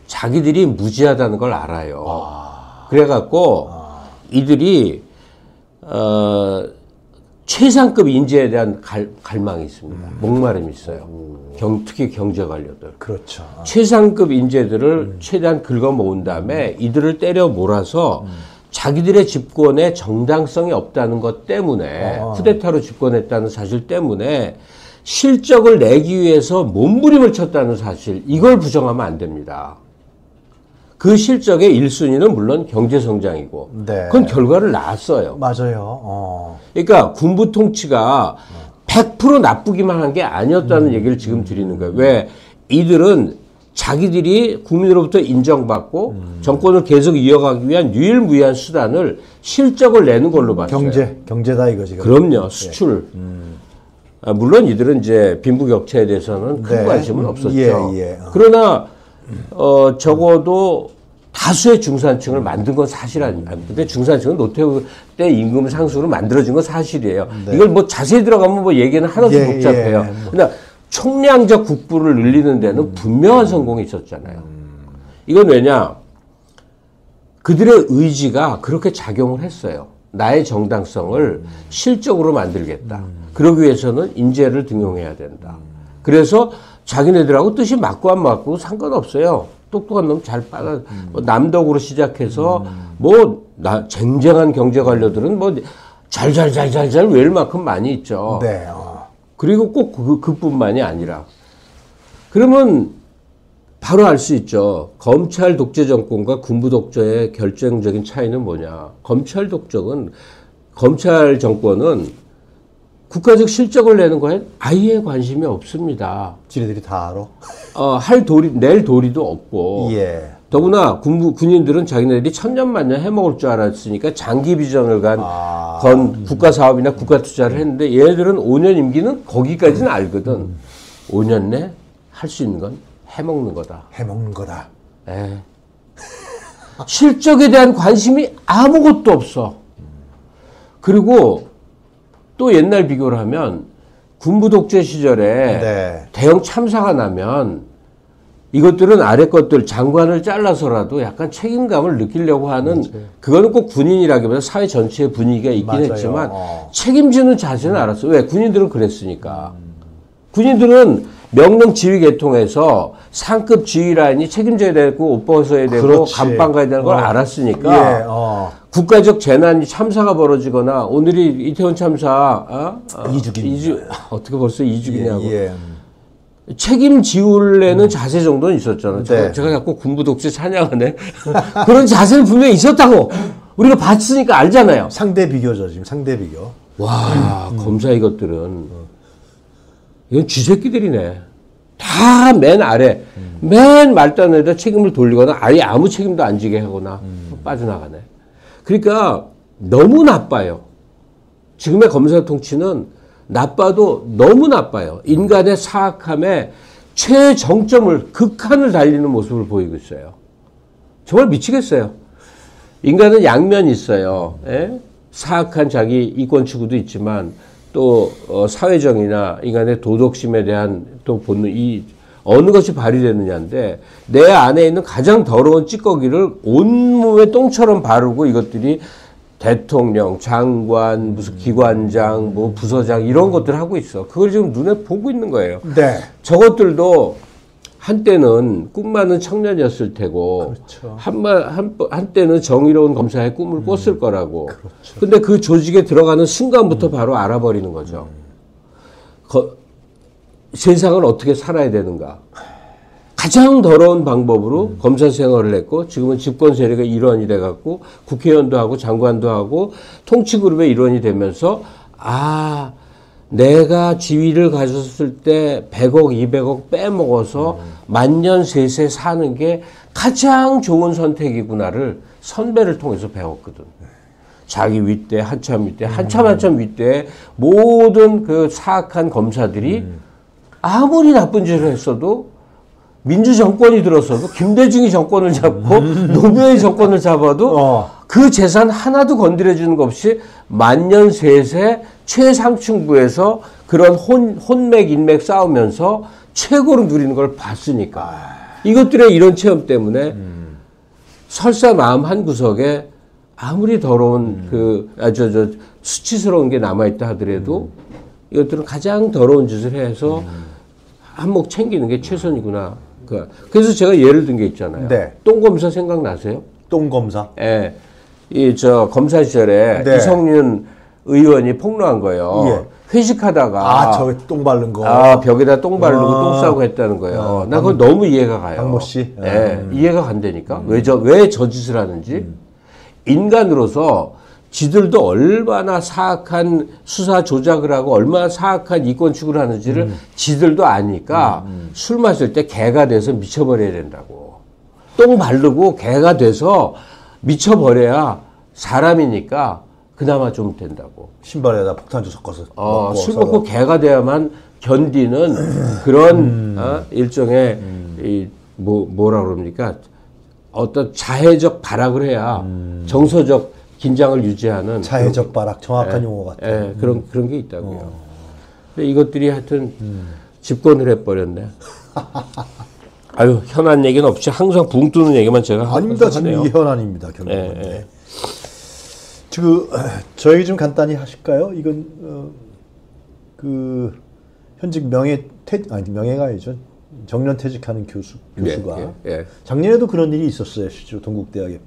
A: 자기들이 무지하다는 걸 알아요. 그래갖고 이들이 어, 최상급 인재에 대한 갈, 갈망이 있습니다. 목마름이 있어요. 경, 특히 경제 관료들.
B: 그렇죠.
A: 최상급 인재들을 최대한 긁어 모은 다음에 이들을 때려 몰아서 자기들의 집권에 정당성이 없다는 것 때문에 쿠데타로 집권했다는 사실 때문에 실적을 내기 위해서 몸부림을 쳤다는 사실 이걸 부정하면 안 됩니다. 그 실적의 1순위는 물론 경제 성장이고
B: 네.
A: 그건 결과를 낳았어요.
B: 맞아요. 어.
A: 그러니까 군부 통치가 100% 나쁘기만 한 게 아니었다는 얘기를 지금 드리는 거예요. 왜 이들은 자기들이 국민으로부터 인정받고 정권을 계속 이어가기 위한 유일무이한 수단을 실적을 내는 걸로 봤어요.
B: 경제, 경제다 이거지.
A: 그럼요. 수출. 아, 물론 이들은 이제 빈부격차에 대해서는 큰
B: 네.
A: 관심은 없었죠.
B: 예, 예. 어.
A: 그러나 어 적어도 다수의 중산층을 만든 건 사실 아닙니다. 근데 중산층은 노태우 때 임금 상승으로 만들어진 건 사실이에요. 이걸 뭐 자세히 들어가면 뭐 얘기는 하나도
B: 네. 예,
A: 복잡해요.
B: 예, 뭐.
A: 근데 총량적 국부를 늘리는 데는 분명한 성공이 있었잖아요. 이건 왜냐? 그들의 의지가 그렇게 작용을 했어요. 나의 정당성을 실적으로 만들겠다. 그러기 위해서는 인재를 등용해야 된다. 그래서 자기네들하고 뜻이 맞고 안 맞고 상관없어요. 똑똑한 놈 잘 빨아, 뭐 남덕으로 시작해서 뭐, 나, 쟁쟁한 경제 관료들은 뭐, 잘잘잘잘잘 외울 만큼 많이 있죠.
B: 네. 어.
A: 그리고 꼭 그, 그뿐만이 아니라 그러면 바로 알 수 있죠. 검찰 독재 정권과 군부 독재의 결정적인 차이는 뭐냐? 검찰 독재는 검찰 정권은 국가적 실적을 내는 거에 아예 관심이 없습니다.
B: 지네들이 다 알아.
A: 어, 할 도리 낼 도리도 없고
B: 예.
A: 더구나 군부 군인들은 자기네들이 천년만년 해먹을 줄 알았으니까 장기 비전을 간
B: 아.
A: 건 국가 사업이나 국가 투자를 했는데 얘네들은 5년 임기는 거기까지는 알거든. 5년 내 할 수 있는 건 해먹는 거다.
B: 해먹는 거다.
A: 에. 실적에 대한 관심이 아무것도 없어. 그리고 또 옛날 비교를 하면 군부 독재 시절에
B: 네.
A: 대형 참사가 나면 이것들은 아래 것들 장관을 잘라서라도 약간 책임감을 느끼려고 하는 그거는 꼭 군인이라기보다 사회 전체의 분위기가 있긴
B: 맞아요.
A: 했지만
B: 어.
A: 책임지는 자세는 알았어. 왜? 군인들은 그랬으니까. 군인들은 명령 지휘 계통에서 상급 지휘 라인이 책임져야 되고 옷 벗어야 되고
B: 그렇지.
A: 감방 가야 되는 걸
B: 어.
A: 알았으니까
B: 예. 어.
A: 국가적 재난이 참사가 벌어지거나 오늘이 이태원 참사 어? 어,
B: 이주기입니다.
A: 이주 어떻게 벌써 이주기냐고
B: 예.
A: 책임 지우려는 자세 정도는 있었잖아요. 제가,
B: 네.
A: 제가 자꾸 군부 독재 찬양하네. 그런 자세는 분명히 있었다고. 우리가 봤으니까 알잖아요.
B: 상대 비교죠 지금 상대 비교.
A: 와, 검사 이것들은. 이건 쥐새끼들이네. 다 맨 아래, 맨 말단에다 책임을 돌리거나 아예 아무 책임도 안 지게 하거나 빠져나가네. 그러니까 너무 나빠요. 지금의 검사 통치는 나빠도 너무 나빠요. 인간의 사악함에 최정점을, 극한을 달리는 모습을 보이고 있어요. 정말 미치겠어요. 인간은 양면이 있어요. 예? 사악한 자기 이권 추구도 있지만 또 어, 사회정의나 인간의 도덕심에 대한 또 본능 이 어느 것이 발휘되느냐인데 내 안에 있는 가장 더러운 찌꺼기를 온몸에 똥처럼 바르고 이것들이 대통령, 장관, 무슨 기관장, 뭐 부서장 이런 것들 하고 있어. 그걸 지금 눈에 보고 있는 거예요.
B: 네.
A: 저것들도 한때는 꿈 많은 청년이었을 테고
B: 그렇죠.
A: 한마, 한, 한때는 정의로운 검사의 꿈을 꿨을 거라고. 근데 그 조직에 들어가는 순간부터 바로 알아버리는 거죠. 거- 세상을 어떻게 살아야 되는가. 가장 더러운 방법으로 검사 생활을 했고 지금은 집권 세력의 일원이 돼갖고 국회의원도 하고 장관도 하고 통치그룹의 일원이 되면서 아 내가 지위를 가졌을 때 100억, 200억 빼먹어서 만년 세세 사는 게 가장 좋은 선택이구나를 선배를 통해서 배웠거든. 자기 윗대, 한참 윗대, 한참 한참 윗대 모든 그 사악한 검사들이 아무리 나쁜 짓을 했어도 민주 정권이 들었어도 김대중이 정권을 잡고 노무현이 정권을 잡아도
B: 어.
A: 그 재산 하나도 건드려 주는 것 없이 만년세세 최상층부에서 그런 혼, 혼맥, 인맥 싸우면서 최고로 누리는 걸 봤으니까. 이것들의 이런 체험 때문에 설사 마음 한 구석에 아무리 더러운 그, 아, 저, 저, 수치스러운 게 남아있다 하더라도 이것들은 가장 더러운 짓을 해서 한몫 챙기는 게 최선이구나. 그, 그래서 제가 예를 든 게 있잖아요.
B: 네.
A: 똥 검사 생각나세요?
B: 똥 검사.
A: 예. 이, 저, 검사 시절에
B: 네.
A: 이성윤 의원이 폭로한 거예요.
B: 예.
A: 회식하다가.
B: 아, 저기 똥 바른 거.
A: 아, 벽에다 똥 바르고
B: 아.
A: 똥 싸고 했다는 거예요.
B: 아,
A: 나 그거 너무 이해가 가요.
B: 박모 씨? 음.
A: 예. 이해가 간다니까. 왜 저, 왜저 짓을 하는지. 인간으로서 지들도 얼마나 사악한 수사 조작을 하고 얼마나 사악한 이권 추구를 하는지를
B: 음.
A: 지들도 아니까 술 마실 때 개가 돼서 미쳐버려야 된다고. 똥 바르고 개가 돼서 미쳐버려야 사람이니까 그나마 좀 된다고.
B: 신발에다 폭탄주 섞어서
A: 어,
B: 먹고
A: 술
B: 서로.
A: 먹고 개가 돼야만 견디는 그런 어, 일종의 이, 뭐, 뭐라 그럽니까? 어떤 자해적 발악을 해야 정서적 긴장을 유지하는
B: 자해적 발악 정확한 용어 같아.
A: 예, 그런 그런 게 있다고요. 근데 이것들이 하여튼 집권을 해버렸네. 아유 현안 얘기는 없이 항상 붕 뜨는 얘기만 제가
B: 아닙니다. 지금. 이게 현안입니다. 결국은.
A: 예, 예.
B: 네. 지금 저희 좀 간단히 하실까요? 이건 어, 그 현직 명예 퇴 아니 명예가 아니죠. 정년 퇴직하는 교수 교수가
A: 예, 예.
B: 작년에도 그런 일이 있었어요. 실제로 동국대학에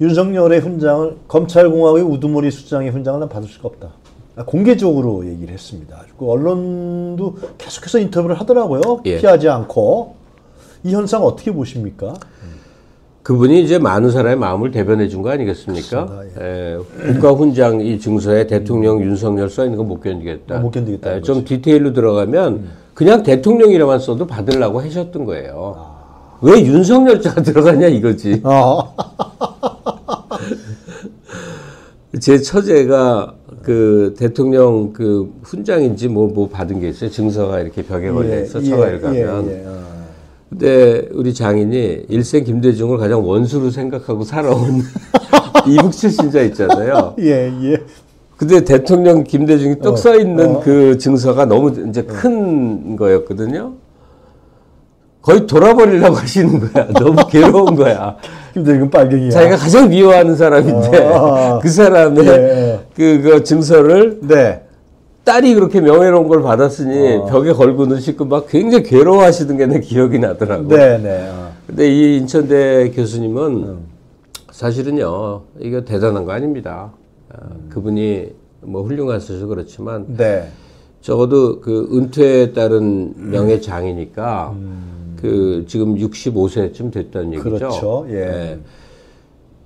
B: 윤석열의 훈장을 검찰공화국의 우두머리 수장의 훈장을 난 받을 수가 없다. 아, 공개적으로 얘기를 했습니다. 그 언론도 계속해서 인터뷰를 하더라고요.
A: 예.
B: 피하지 않고 이 현상 어떻게 보십니까?
A: 그분이 이제 많은 사람의 마음을 대변해 준 거 아니겠습니까? 예, 국가 훈장 이 증서에 대통령 윤석열 써 있는 거 못 견디겠다.
B: 아, 못 견디겠다는
A: 예, 좀 디테일로 들어가면 그냥 대통령이라만 써도 받으려고 하셨던 거예요.
B: 아.
A: 왜 윤석열자가 들어가냐 이거지.
B: 어.
A: 제 처제가 그 대통령 그 훈장인지 뭐 뭐 받은 게 있어요. 증서가 이렇게 벽에 걸려 있어 처가에 가면.
B: 예, 어.
A: 근데 우리 장인이 일생 김대중을 가장 원수로 생각하고 살아온 이북 출신자 있잖아요.
B: 예, 예.
A: 근데 대통령 김대중이 떡써 있는
B: 어.
A: 그 증서가 너무 이제 큰 거였거든요. 거의 돌아버리려고 하시는 거야. 너무 괴로운 거야.
B: 김대중 빨갱이야.
A: 자기가 가장 미워하는 사람인데
B: 어.
A: 그 사람의
B: 예.
A: 그, 그 증서를
B: 네.
A: 딸이 그렇게 명예로운 걸 받았으니
B: 어.
A: 벽에 걸고 넣으시고 막 굉장히 괴로워하시던 게 내 기억이 나더라고.
B: 네, 네. 어.
A: 근데 이 인천대 교수님은 사실은요, 이거 대단한 거 아닙니다. 아, 그분이 뭐 스셔 그렇지만
B: 네.
A: 적어도 그 은퇴에 따른 명예 장이니까 그 지금 65세쯤 됐다는 얘기죠.
B: 그렇죠. 예.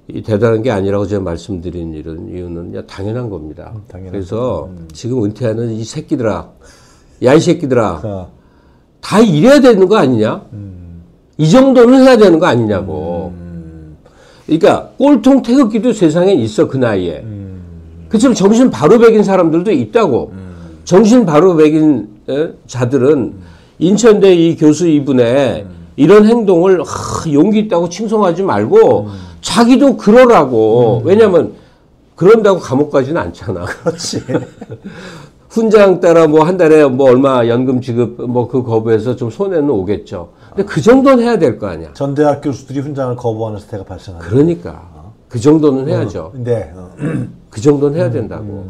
A: 이 대단한 게 아니라고 제가 말씀드린 이런 이유는 야, 당연한 겁니다.
B: 당연하죠.
A: 그래서 지금 은퇴하는 이 새끼들아, 야 이 새끼들아,
B: 어.
A: 다 이래야 되는 거 아니냐? 이 정도는 해야 되는 거 아니냐고. 그러니까 꼴통 태극기도 세상에 있어 그 나이에. 그렇지만 정신 바로 배긴 사람들도 있다고. 정신 바로 배긴 에, 자들은 인천대 이 교수 이분의 이런 행동을 하, 용기 있다고 칭송하지 말고 자기도 그러라고. 왜냐면 그런다고 감옥 가지는 않잖아.
B: 그렇지.
A: 훈장 따라 뭐 한 달에 뭐 얼마 연금 지급 뭐 그 거부해서 좀 손해는 오겠죠. 근데 그 정도는 해야 될 거 아니야.
B: 전 대학 교수들이 훈장을 거부하는 사태가 발생한다.
A: 그러니까 그 정도는 해야죠.
B: 네. 어.
A: 그 정도는 해야 된다고.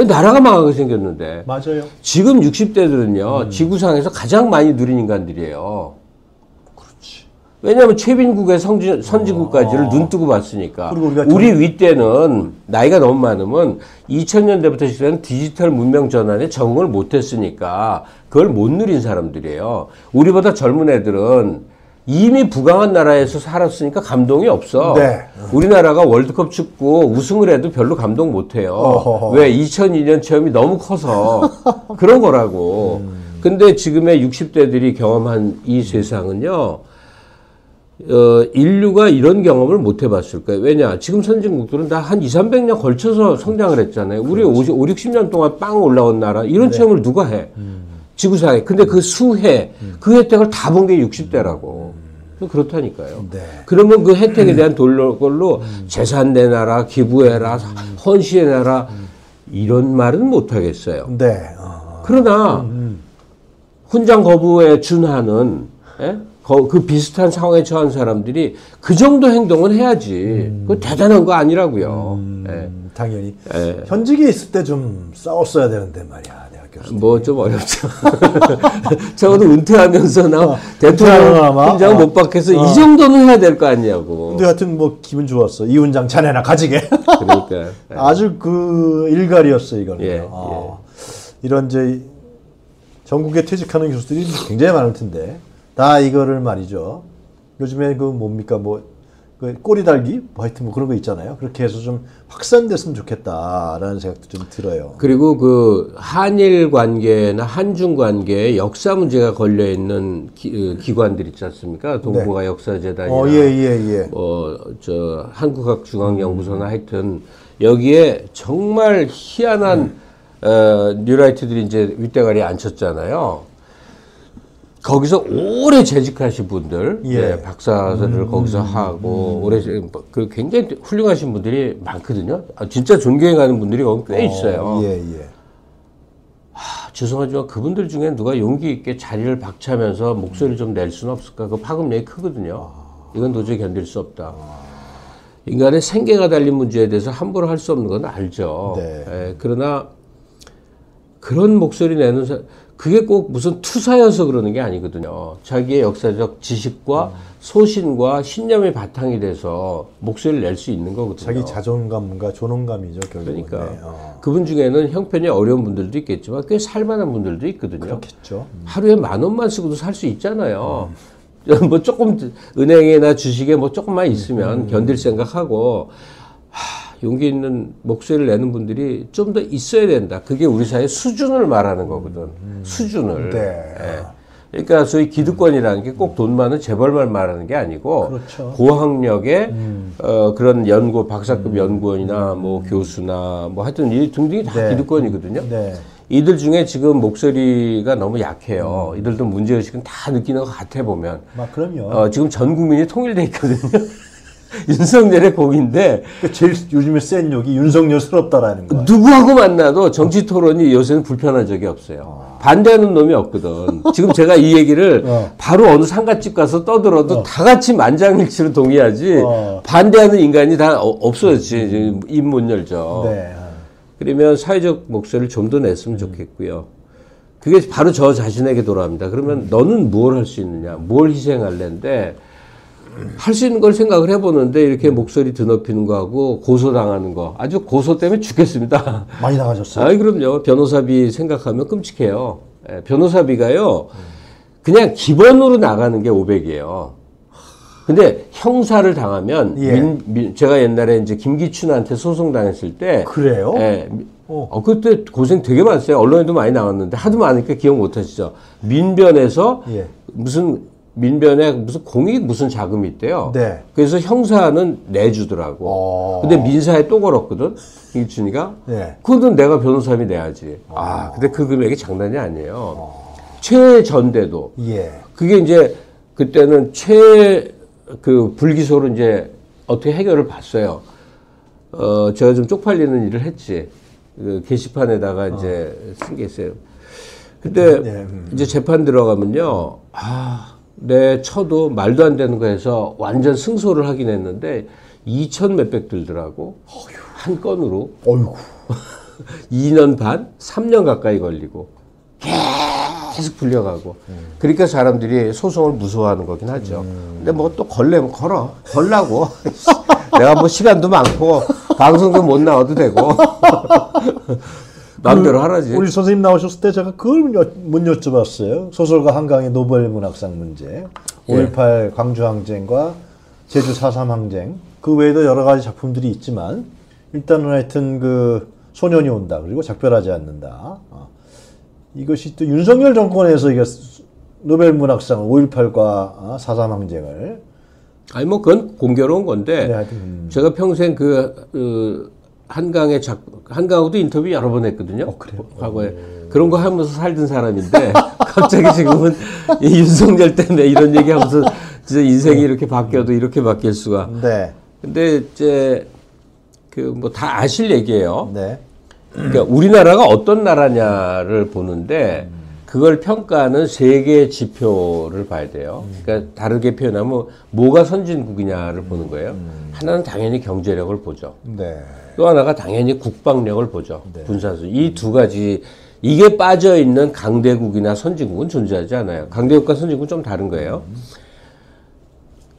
A: 왜 나라가 망하게 생겼는데
B: 맞아요.
A: 지금 60대들은요
B: 음.
A: 지구상에서 가장 많이 누린 인간들이에요. 왜냐하면 최빈국의 성지, 선진국까지를 눈 뜨고 봤으니까.
B: 아. 그리고 우리가
A: 우리 위 때는 나이가 너무 많으면 2000년대부터 시작된 디지털 문명 전환에 적응을 못했으니까 그걸 못 누린 사람들이에요. 우리보다 젊은 애들은 이미 부강한 나라에서 살았으니까 감동이 없어.
B: 네.
A: 우리나라가 월드컵 축구 우승을 해도 별로 감동 못 해요.
B: 어허허.
A: 왜 2002년 체험이 너무 커서 그런 거라고. 근데 지금의 60대들이 경험한 이 세상은요. 어, 인류가 이런 경험을 못 해봤을 거예요. 왜냐? 지금 선진국들은 다 한 2, 300년 걸쳐서 성장을 했잖아요. 우리 50, 5, 60년 동안 빵 올라온 나라, 이런 체험을 누가 해? 지구상에. 근데 그 수혜, 그 혜택을 다 본 게 60대라고. 그렇다니까요.
B: 네.
A: 그러면 그 혜택에 대한 돌로 걸로 재산 내놔라, 기부해라, 헌신해라, 이런 말은 못 하겠어요.
B: 네. 어.
A: 그러나 훈장 거부에 준하는 예? 거- 그 비슷한 상황에 처한 사람들이 그 정도 행동은 해야지. 그 대단한 거 아니라고요. 예.
B: 음, 당연히
A: 예.
B: 현직에 있을 때 좀 싸웠어야 되는데 말이야.
A: 뭐 좀 어렵죠. 적어도 은퇴하면서 나 대통령
B: 은퇴하거나
A: 훈장
B: 어.
A: 못 받겠어. 이 정도는 해야 될 거 아니냐고.
B: 근데 하여튼 뭐 기분 좋았어. 이 훈장 자네나 가지게.
A: 그러니까.
B: 아주 그 일갈이었어 이거는.
A: 예,
B: 아, 이런 이제 전국에 퇴직하는 교수들이 굉장히 많을 텐데 다 이거를 말이죠. 요즘에 그 뭡니까 뭐. 그 꼬리 달기 뭐 하여튼 뭐 그런 거 있잖아요. 그렇게 해서 좀 확산됐으면 좋겠다라는 생각도 좀 들어요.
A: 그리고 그 한일 관계나 한중 관계에 역사 문제가 걸려 있는 기, 관들 있지 않습니까? 동북아 역사재단이나
B: 어, 예, 예, 예.
A: 뭐저 한국학 중앙연구소나 하여튼 여기에 정말 희한한 어, 뉴라이트들이 이제 윗대가리에 앉혔잖아요. 거기서 오래 재직하신 분들,
B: 예.
A: 예, 박사를 거기서 하고 오래 재- 그 굉장히 훌륭하신 분들이 많거든요. 아, 진짜 존경하는 분들이 거기 꽤 있어요.
B: 예, 예.
A: 아, 죄송하지만 그분들 중에 누가 용기 있게 자리를 박차면서 목소리를 좀 낼 수는 없을까? 그 파급력이 크거든요. 이건 도저히 견딜 수 없다. 인간의 생계가 달린 문제에 대해서 함부로 할 수 없는 건 알죠.
B: 네.
A: 예, 그러나 그런 목소리 내는 사 그게 꼭 무슨 투사여서 그러는 게 아니거든요. 자기의 역사적 지식과 소신과 신념이 바탕이 돼서 목소리를 낼 수 있는 거거든요.
B: 자기 자존감과 존엄감이죠, 결국은.
A: 그러니까
B: 네, 어.
A: 그분 중에는 형편이 어려운 분들도 있겠지만 꽤 살만한 분들도 있거든요.
B: 그렇겠죠.
A: 하루에 만 원만 쓰고도 살 수 있잖아요. 뭐 조금 은행이나 주식에 뭐 조금만 있으면 견딜 생각하고 하, 용기 있는 목소리를 내는 분들이 좀 더 있어야 된다. 그게 우리 사회 수준을 말하는 거거든. 수준을.
B: 네.
A: 예. 그러니까 소위 기득권이라는 게 꼭 돈 많은 재벌만 말하는 게 아니고
B: 그렇죠.
A: 고학력의 어, 그런 연구 박사급 연구원이나 뭐 교수나 뭐 하여튼 이 등등이 다
B: 네.
A: 기득권이거든요.
B: 네.
A: 이들 중에 지금 목소리가 너무 약해요. 이들도 문제의식은 다 느끼는 것 같아 보면.
B: 막 그럼요.
A: 어, 지금 전 국민이 통일돼 있거든요. 윤석열의 곡인데
B: 그 제일 요즘에 센 욕이 윤석열스럽다라는 거.
A: 누구하고 만나도 정치 토론이 요새는 불편한 적이 없어요. 반대하는 놈이 없거든. 지금 제가 이 얘기를
B: 어.
A: 바로 어느 상가집 가서 떠들어도 다 같이 만장일치로 동의하지
B: 어.
A: 반대하는 인간이 다 어- 없어졌지. 입못 열죠.
B: 네.
A: 그러면 사회적 목소리를 좀 더 냈으면 좋겠고요. 그게 바로 저 자신에게 돌아옵니다. 그러면 너는 무엇을 할수 있느냐, 뭘 희생할래인데 할 수 있는 걸 생각을 해보는데 이렇게 목소리 드높이는 거하고 고소당하는 거 아주 고소 때문에 죽겠습니다.
B: 많이 나가셨어요.
A: 아이 그럼요. 변호사비 생각하면 끔찍해요. 예, 변호사비가요. 그냥 기본으로 나가는 게 500이에요. 근데 형사를 당하면
B: 예.
A: 민, 민- 제가 옛날에 이제 김기춘한테 소송 당했을 때
B: 그래요?
A: 예, 미-
B: 어.
A: 어, 그때 고생 되게 많았어요. 언론에도 많이 나왔는데 하도 많으니까 기억 못 하시죠. 민변에서
B: 예.
A: 무슨 민변에 무슨 공익 무슨 자금이 있대요.
B: 네.
A: 그래서 형사는 내주더라고.
B: 어.
A: 근데 민사에 또 걸었거든. 김기춘이가.
B: 네.
A: 그거는 내가 변호사비 내야지. 아, 근데 그 금액이 장난이 아니에요. 최전대도.
B: 예.
A: 그게 이제 그때는 최, 그 불기소로 이제 어떻게 해결을 봤어요. 어, 제가 좀 쪽팔리는 일을 했지. 그 게시판에다가 이제 쓴게 있어요. 근데
B: 네, 음.
A: 이제 재판 들어가면요. 아, 내 처도 말도 안 되는 거 해서 완전 승소를 하긴 했는데 2천 몇백 들더라고. 한 건으로.
B: 어이구.
A: 2년 반, 3년 가까이 걸리고 계속 불려가고. 그러니까 사람들이 소송을 무서워하는 거긴 하죠. 근데 뭐 또 걸려면 걸어. 걸라고. 내가 뭐 시간도 많고 방송도 못 나와도 되고. 마음대로 하라지.
B: 우리 선생님 나오셨을 때 제가 그걸 여- 못 여쭤봤어요. 소설가 한강의 노벨 문학상 문제,
A: 예.
B: 5.18 광주 항쟁과 제주 4.3 항쟁, 그 외에도 여러 가지 작품들이 있지만 일단은 하여튼 그 소년이 온다 그리고 작별하지 않는다. 어. 이것이 또 윤석열 정권에서 이게 노벨 문학상 5.18과 4.3 항쟁을
A: 아니 뭐 그건 공교로운 건데
B: 네, 하여튼 음.
A: 제가 평생 그, 그 한강의 작 한강하고도 인터뷰 여러 번 했거든요.
B: 어, 그래요?
A: 과거에 그런 거 하면서 살던 사람인데 갑자기 지금은 이 윤석열 때문에 이런 얘기 하면서 진짜 인생이 이렇게 바뀌어도 이렇게 바뀔 수가.
B: 네,
A: 근데 이제 그 뭐 다 아실 얘기예요.
B: 네,
A: 그러니까 우리나라가 어떤 나라냐를 보는데 그걸 평가하는 세 개의 지표를 봐야 돼요. 그러니까 다르게 표현하면 뭐가 선진국이냐를 보는 거예요. 하나는 당연히 경제력을 보죠.
B: 네,
A: 또 하나가 당연히 국방력을 보죠. 군사수. 이 두 가지 이게 빠져 있는 강대국이나 선진국은 존재하지 않아요. 강대국과 선진국은 좀 다른 거예요.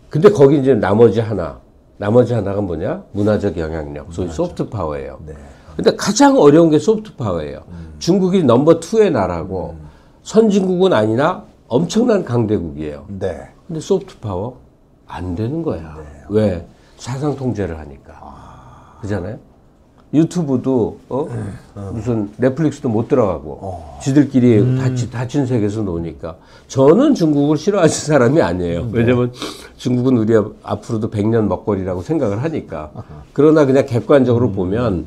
A: 근데 거기 이제 나머지 하나, 나머지 하나가 뭐냐? 문화적 영향력, 소위 소프트 파워예요. 근데 가장 어려운 게 소프트 파워예요. 중국이 넘버 투의 나라고 선진국은 아니나 엄청난 강대국이에요.
B: 네.
A: 근데 소프트 파워 안 되는 거야. 왜? 사상 통제를 하니까. 그잖아요. 유튜브도 어? 무슨 넷플릭스도 못 들어가고 지들끼리 다치, 다친 세계에서 노니까 저는 중국을 싫어하는 사람이 아니에요. 왜냐면 중국은 우리 앞- 앞으로도 100년 먹거리라고 생각을 하니까. 그러나 그냥 객관적으로 보면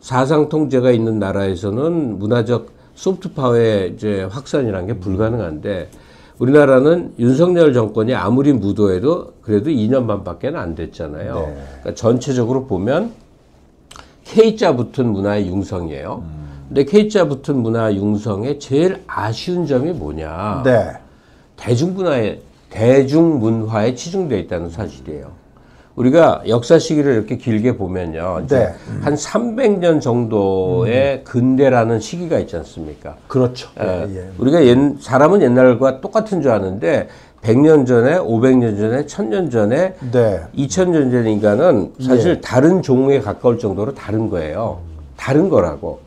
A: 사상 통제가 있는 나라에서는 문화적 소프트 파워의 이제 확산이라는 게 불가능한데 우리나라는 윤석열 정권이 아무리 무도해도 그래도 2년 반밖에 안 됐잖아요.
B: 네.
A: 그러니까 전체적으로 보면 K자 붙은 문화의 융성이에요. 근데 K자 붙은 문화 융성의 제일 아쉬운 점이 뭐냐?
B: 네.
A: 대중문화에 대중문화에 치중되어 있다는 사실이에요. 우리가 역사 시기를 이렇게 길게 보면요.
B: 네.
A: 한 300년 정도의 근대라는 시기가 있지 않습니까?
B: 그렇죠.
A: 예.
B: 예, 예.
A: 우리가 옛, 사람은 옛날과 똑같은 줄 아는데 100년 전에, 500년 전에, 1000년 전에,
B: 네.
A: 2000년 전 인간은 사실 다른 종에 가까울 정도로 다른 거예요. 다른 거라고.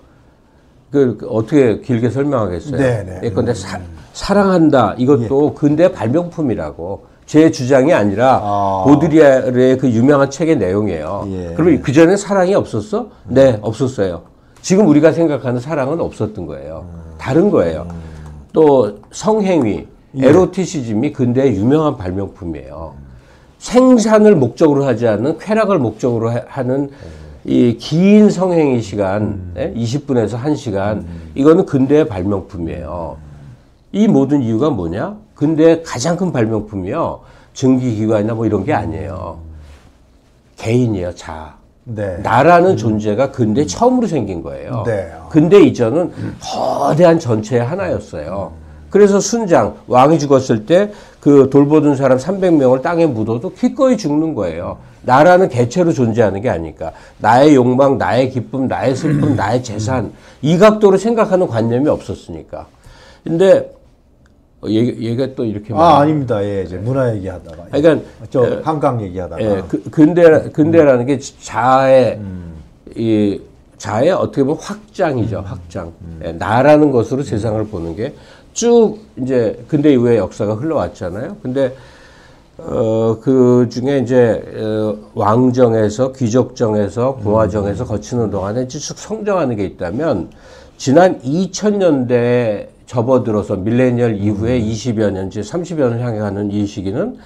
A: 그, 그 어떻게 길게 설명하겠어요?
B: 네, 네.
A: 예컨대 사, 사랑한다. 이것도 근대 발명품이라고. 제 주장이 아니라
B: 아.
A: 보드리아르의 그 유명한 책의 내용이에요.
B: 예.
A: 그럼 그 전에 사랑이 없었어? 네, 없었어요. 지금 우리가 생각하는 사랑은 없었던 거예요. 다른 거예요. 또 성행위, 에로티시즘이 근대의 유명한 발명품이에요. 생산을 목적으로 하지 않는 쾌락을 목적으로 하- 하는 이 긴 성행위 시간, 예? 20분에서 1시간, 이거는 근대의 발명품이에요. 이 모든 이유가 뭐냐? 근대 가장 큰 발명품이요. 증기기관이나 뭐 이런 게 아니에요. 개인이에요, 자.
B: 네.
A: 나라는 존재가 근대 처음으로 생긴 거예요.
B: 네.
A: 근대 이전은 거대한 전체의 하나였어요. 그래서 순장, 왕이 죽었을 때 그 돌보던 사람 300명을 땅에 묻어도 기꺼이 죽는 거예요. 나라는 개체로 존재하는 게 아니까. 나의 욕망, 나의 기쁨, 나의 슬픔, 나의 재산, 이 각도로 생각하는 관념이 없었으니까. 근데, 어, 얘기, 얘기가 또 이렇게
B: 아, 아닙니다. 예, 이제 문화 얘기하다가.
A: 그러니까
B: 저 한강 얘기하다가.
A: 예, 그, 근대 근대라는 게 자아의 이 자아의 어떻게 보면 확장이죠, 확장. 예, 나라는 것으로 세상을 보는 게 쭉 이제 근대 이후의 역사가 흘러왔잖아요. 근데 어, 그 중에 이제 어, 왕정에서 귀족정에서 공화정에서 거치는 동안에 쭉 성장하는 게 있다면 지난 2000년대에 접어들어서 밀레니얼 이후에 20여 년, 이제 30여 년을 향해 가는 이 시기는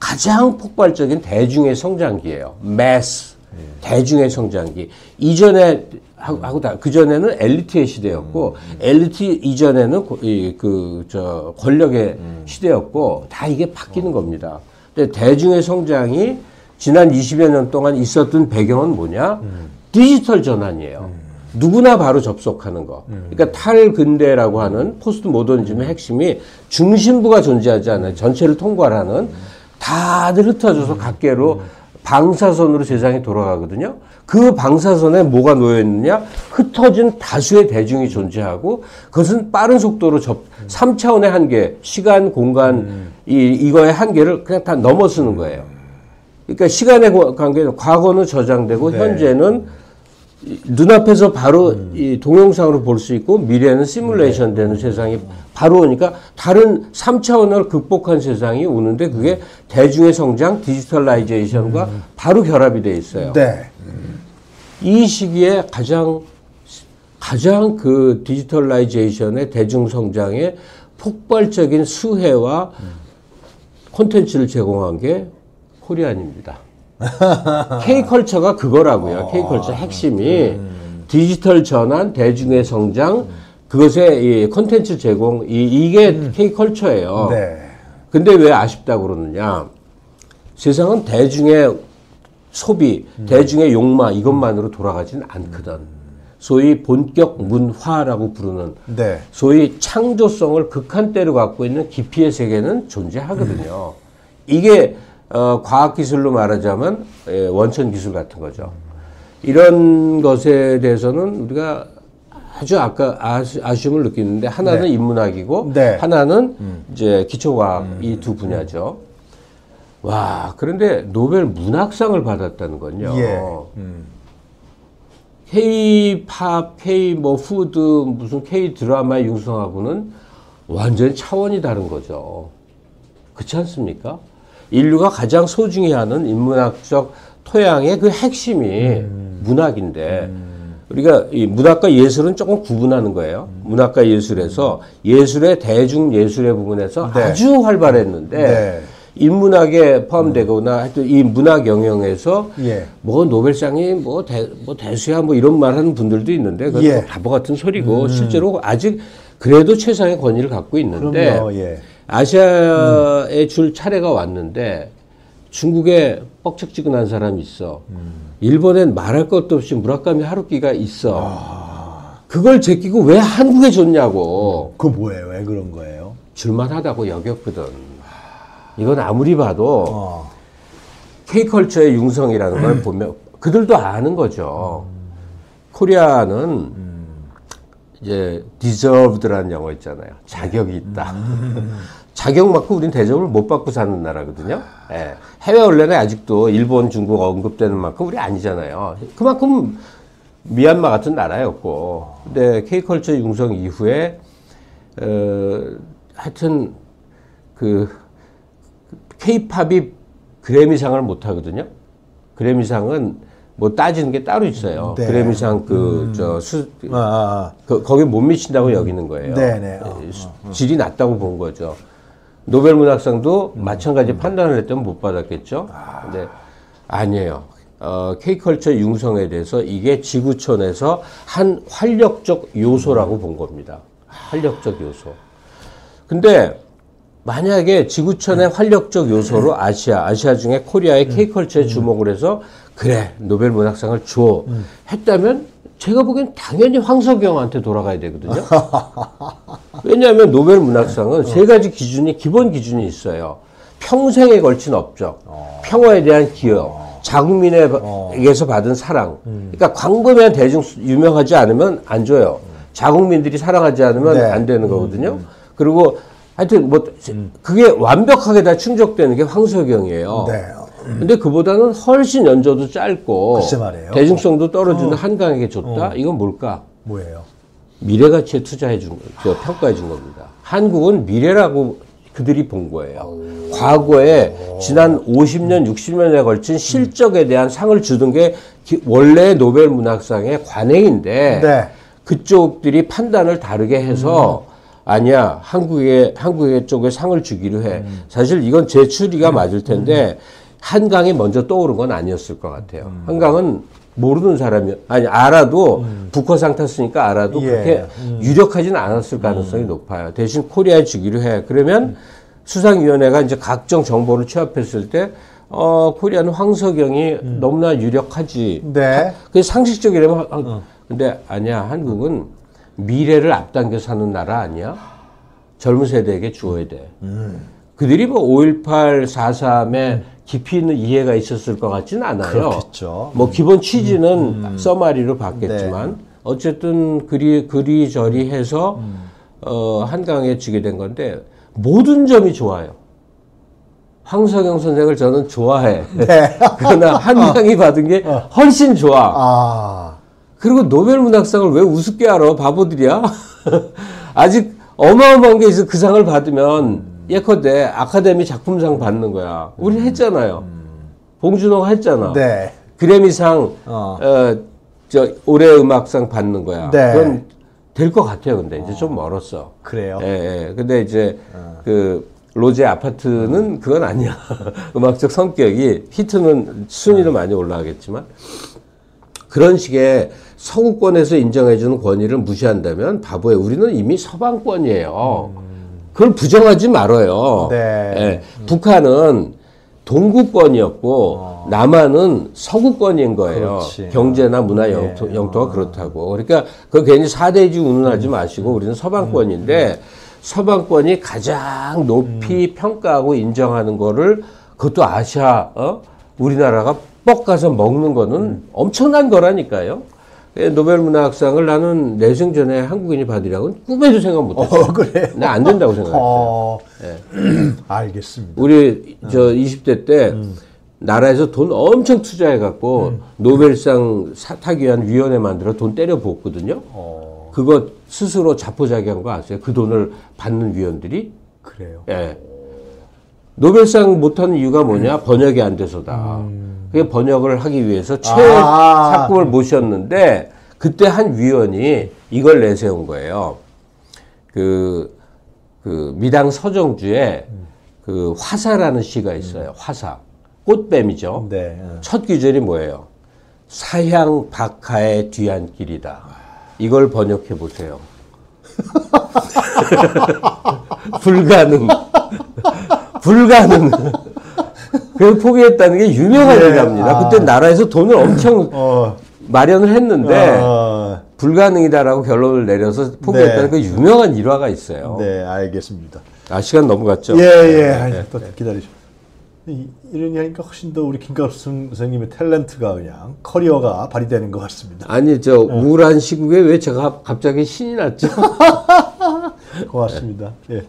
A: 가장 폭발적인 대중의 성장기예요. 매스 대중의 성장기. 이전에 하고, 다, 그전에는 엘리트의 시대였고, 엘리트 이전에는 그, 저, 권력의 시대였고, 다 이게 바뀌는 겁니다. 근데 대중의 성장이 지난 20여 년 동안 있었던 배경은 뭐냐? 디지털 전환이에요. 누구나 바로 접속하는 거. 그러니까 탈근대라고 하는 포스트 모더니즘의 핵심이 중심부가 존재하지 않아요. 전체를 통괄하는 다들 흩어져서 각계로 방사선으로 세상이 돌아가거든요. 그 방사선에 뭐가 놓여 있느냐? 흩어진 다수의 대중이 존재하고 그것은 빠른 속도로 접 3차원의 한계, 시간, 공간 이 이거의 한계를 그냥 다 넘어서는 거예요. 그러니까 시간의 고- 관계는 과거는 저장되고 현재는 이 눈앞에서 바로 이 동영상으로 볼 수 있고 미래는 시뮬레이션 되는 세상이 바로 오니까 다른 3차원을 극복한 세상이 오는데 그게 대중의 성장, digitalization과 바로 결합이 돼 있어요.
B: 네.
A: 이 시기에 가장 가장 그 digitalization의 대중 성장의 폭발적인 수혜와 콘텐츠를 제공한 게 Korean입니다. K-culture가 그거라고요. K컬처 핵심이 디지털 전환, 대중의 성장, 그것의 이 콘텐츠 제공, 이, 이게 K컬처예요.
B: 네.
A: 근데 왜 아쉽다고 그러느냐? 세상은 대중의 소비, 대중의 욕망 이것만으로 돌아가지는 않거든. 소위 본격 문화라고 부르는
B: 네.
A: 소위 창조성을 극한대로 갖고 있는 깊이의 세계는 존재하거든요. 이게 어, 과학기술로 말하자면 예, 원천 기술 같은 거죠. 이런 것에 대해서는 우리가 아주 아까 아쉬, 아쉬움을 느끼는데 하나는 인문학이고
B: 네.
A: 하나는 이제 기초과학 이두 분야죠. 와 그런데 노벨 문학상을 받았다는 건요.
B: 예. 음.
A: K-팝, K 뭐 food, 무슨 K 드라마 융성하고는 완전히 차원이 다른 거죠. 그렇지 않습니까? 인류가 가장 소중히 하는 인문학적 토양의 그 핵심이 문학인데 우리가 이 문학과 예술은 조금 구분하는 거예요. 문학과 예술에서 예술의 대중 예술의 부분에서
B: 네.
A: 아주 활발했는데
B: 네.
A: 인문학에 포함되거나 하여튼 이 문학 영역에서
B: 예.
A: 뭐 노벨상이 뭐, 대, 뭐 대수야 뭐 이런 말 하는 분들도 있는데 그건
B: 예. 음.
A: 뭐 바보 같은 소리고 실제로 아직 그래도 최상의 권위를 갖고 있는데
B: 그럼요. 예.
A: 아시아에 줄 차례가 왔는데 중국에 뻑적지근한 사람이 있어. 일본엔 말할 것도 없이 무라카미 하루키가 있어. 그걸 제끼고 왜 한국에 줬냐고.
B: 그 뭐예요? 왜 그런 거예요?
A: 줄만하다고 여겼거든. 이건 아무리 봐도
B: 어.
A: K컬처의 융성이라는 걸 보면 그들도 아는 거죠. 코리아는 이제 deserved라는 영어 있잖아요. 자격이 있다. 자격만큼 우린 대접을 못 받고 사는 나라거든요. 예. 해외 언론에 아직도 일본, 중국 언급되는 만큼 우리 아니잖아요. 그만큼 미얀마 같은 나라였고. 근데 K컬처 융성 이후에 어, 하여튼 그 K-팝이 그래미상을 못 하거든요. 그래미상은 뭐 따지는 게 따로 있어요.
B: 네.
A: 그래미상 그저 수,
B: 아, 아,
A: 그, 거기 못 미친다고 여기는 거예요.
B: 네네. 어,
A: 예, 수- 질이 낮다고 본 거죠. 노벨 문학상도
B: 음.
A: 마찬가지 판단을 했더니 못 받았겠죠. 근데 아니에요. 어, K컬처 융성에 대해서 이게 지구촌에서 한 활력적 요소라고 본 겁니다. 활력적 요소. 근데 만약에 지구촌의 활력적 요소로 아시아, 아시아 중에 코리아의 K컬처에 주목을 해서 그래 노벨 문학상을 줘 했다면 제가 보기엔 당연히 황석영한테 돌아가야 되거든요. 왜냐하면 노벨 문학상은 세 가지 기준이 기본 기준이 있어요. 평생에 걸친 업적, 평화에 대한 기여, 자국민에게서 받은 사랑. 그러니까 광범위한 대중 유명하지 않으면 안 줘요. 자국민들이 사랑하지 않으면
B: 네.
A: 안 되는 거거든요. 그리고 하여튼 뭐 그게 완벽하게 다 충족되는 게 황석영이에요.
B: 네.
A: 근데 그보다는 훨씬 연조도 짧고
B: 글쎄 말이에요. 어.
A: 대중성도 떨어지는 한강에게 줬다. 이건 뭘까?
B: 뭐예요?
A: 미래 가치에 투자해 준, 저 평가해 준 겁니다. 한국은 미래라고 그들이 본 거예요. 과거에 지난 50년, 60년에 걸친 실적에 대한 상을 주던 게 기- 원래 노벨 문학상의 관행인데
B: 네.
A: 그쪽들이 판단을 다르게 해서 아니야 한국의 한국의 쪽에 상을 주기로 해. 사실 이건 제 추리가 맞을 텐데 한강이 먼저 떠오른 건 아니었을 것 같아요. 한강은 모르는 사람이 아니 알아도 북허상 탔으니까 알아도
B: 예.
A: 그렇게 유력하지는 않았을 가능성이 높아요. 대신 코리아에 주기로 해. 그러면 수상위원회가 이제 각종 정보를 취합했을 때 어, 코리아는 황석영이 너무나 유력하지.
B: 네.
A: 그게 상식적이라면 아, 근데 아니야 한국은 미래를 앞당겨 사는 나라 아니야? 젊은 세대에게 주어야 돼. 그들이 뭐 5.18, 4.3에 깊이 있는 이해가 있었을 것 같지는 않아요.
B: 그렇겠죠.
A: 뭐 기본 취지는 써마리로 봤겠지만 어쨌든 그리 그리 저리 해서 어, 한강에 지게 된 건데 모든 점이 좋아요. 황석영 선생을 저는 좋아해. 그러나 한강이 받은 게 훨씬 좋아.
B: 아,
A: 그리고 노벨 문학상을 왜 우습게 알아? 바보들이야? 아직 어마어마한 게 있어. 그 상을 받으면 예컨대 아카데미 작품상 받는 거야. 우리 했잖아요. 봉준호가 했잖아.
B: 네.
A: 그래미상
B: 어.
A: 어. 저 올해 음악상 받는 거야.
B: 네.
A: 그건 될 것 같아요. 근데 이제 좀 멀었어.
B: 그래요.
A: 예, 예. 근데 이제 그 로제 아파트는 그건 아니야. 음악적 성격이 히트는 순위도 많이 올라가겠지만 그런 식의 서구권에서 인정해주는 권위를 무시한다면 바보예요. 우리는 이미 서방권이에요. 그걸 부정하지 말아요.
B: 네.
A: 예. 북한은 동구권이었고 남한은 서구권인 거예요.
B: 그렇지.
A: 경제나 문화 영토, 영토가 그렇다고. 그러니까 그 괜히 사대지 운운하지 마시고 우리는 서방권인데 서방권이 가장 높이 평가하고 인정하는 거를 그것도 아시아 어? 우리나라가 뻑 가서 먹는 거는 엄청난 거라니까요. 예, 노벨 문학상을 나는 내생 전에 한국인이 받으려고는 꿈에도 생각 못했어요.
B: 어, 그래요?
A: 나 안 된다고 생각했어요.
B: 어, 알겠습니다.
A: 우리 저 20대 때 나라에서 돈 엄청 투자해 갖고 노벨상 사- 타기 위한 위원회 만들어 돈 때려 부었거든요.
B: 어,
A: 그거 스스로 자포자기한 거 아세요? 그 돈을 받는 위원들이
B: 그래요.
A: 예. 노벨상 못하는 이유가 뭐냐? 번역이 안 돼서다. 그게 번역을 하기 위해서 최
B: 아.
A: 작품을 모셨는데 그때 한 위원이 이걸 내세운 거예요. 그, 그 미당 서정주에 그 화사라는 시가 있어요. 화사. 꽃뱀이죠.
B: 네. 어.
A: 첫 귀절이 뭐예요? 사향 박하의 뒤안길이다. 이걸 번역해 보세요. 불가능. 불가능. 그래서 포기했다는 게 유명한
B: 네,
A: 일화입니다.
B: 아.
A: 그때 나라에서 돈을 엄청
B: 어,
A: 마련을 했는데
B: 어,
A: 불가능이다라고 결론을 내려서 포기했다는 그 유명한 일화가 있어요.
B: 네, 알겠습니다.
A: 아 시간 넘어갔죠?
B: 예, 예. 아니, 또 기다리죠. 이- 이런 얘기하니까 훨씬 더 우리 김갑수 선생님의 탤런트가 그냥 커리어가 발휘되는 것 같습니다.
A: 아니 저 우울한 시국에 왜 제가 갑자기 신이 났죠?
B: 고맙습니다. 예.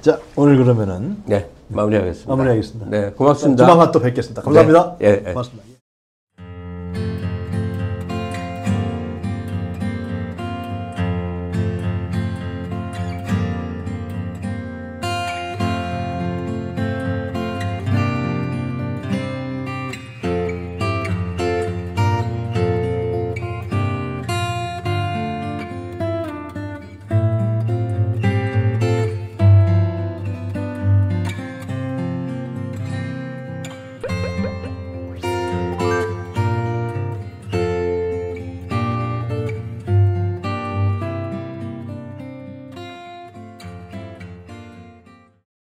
B: 자, 오늘 그러면은
A: 네 마무리하겠습니다.
B: 마무리하겠습니다.
A: 네 고맙습니다.
B: 조만간 또 뵙겠습니다. 감사합니다.
A: 네, 예, 예.
B: 고맙습니다.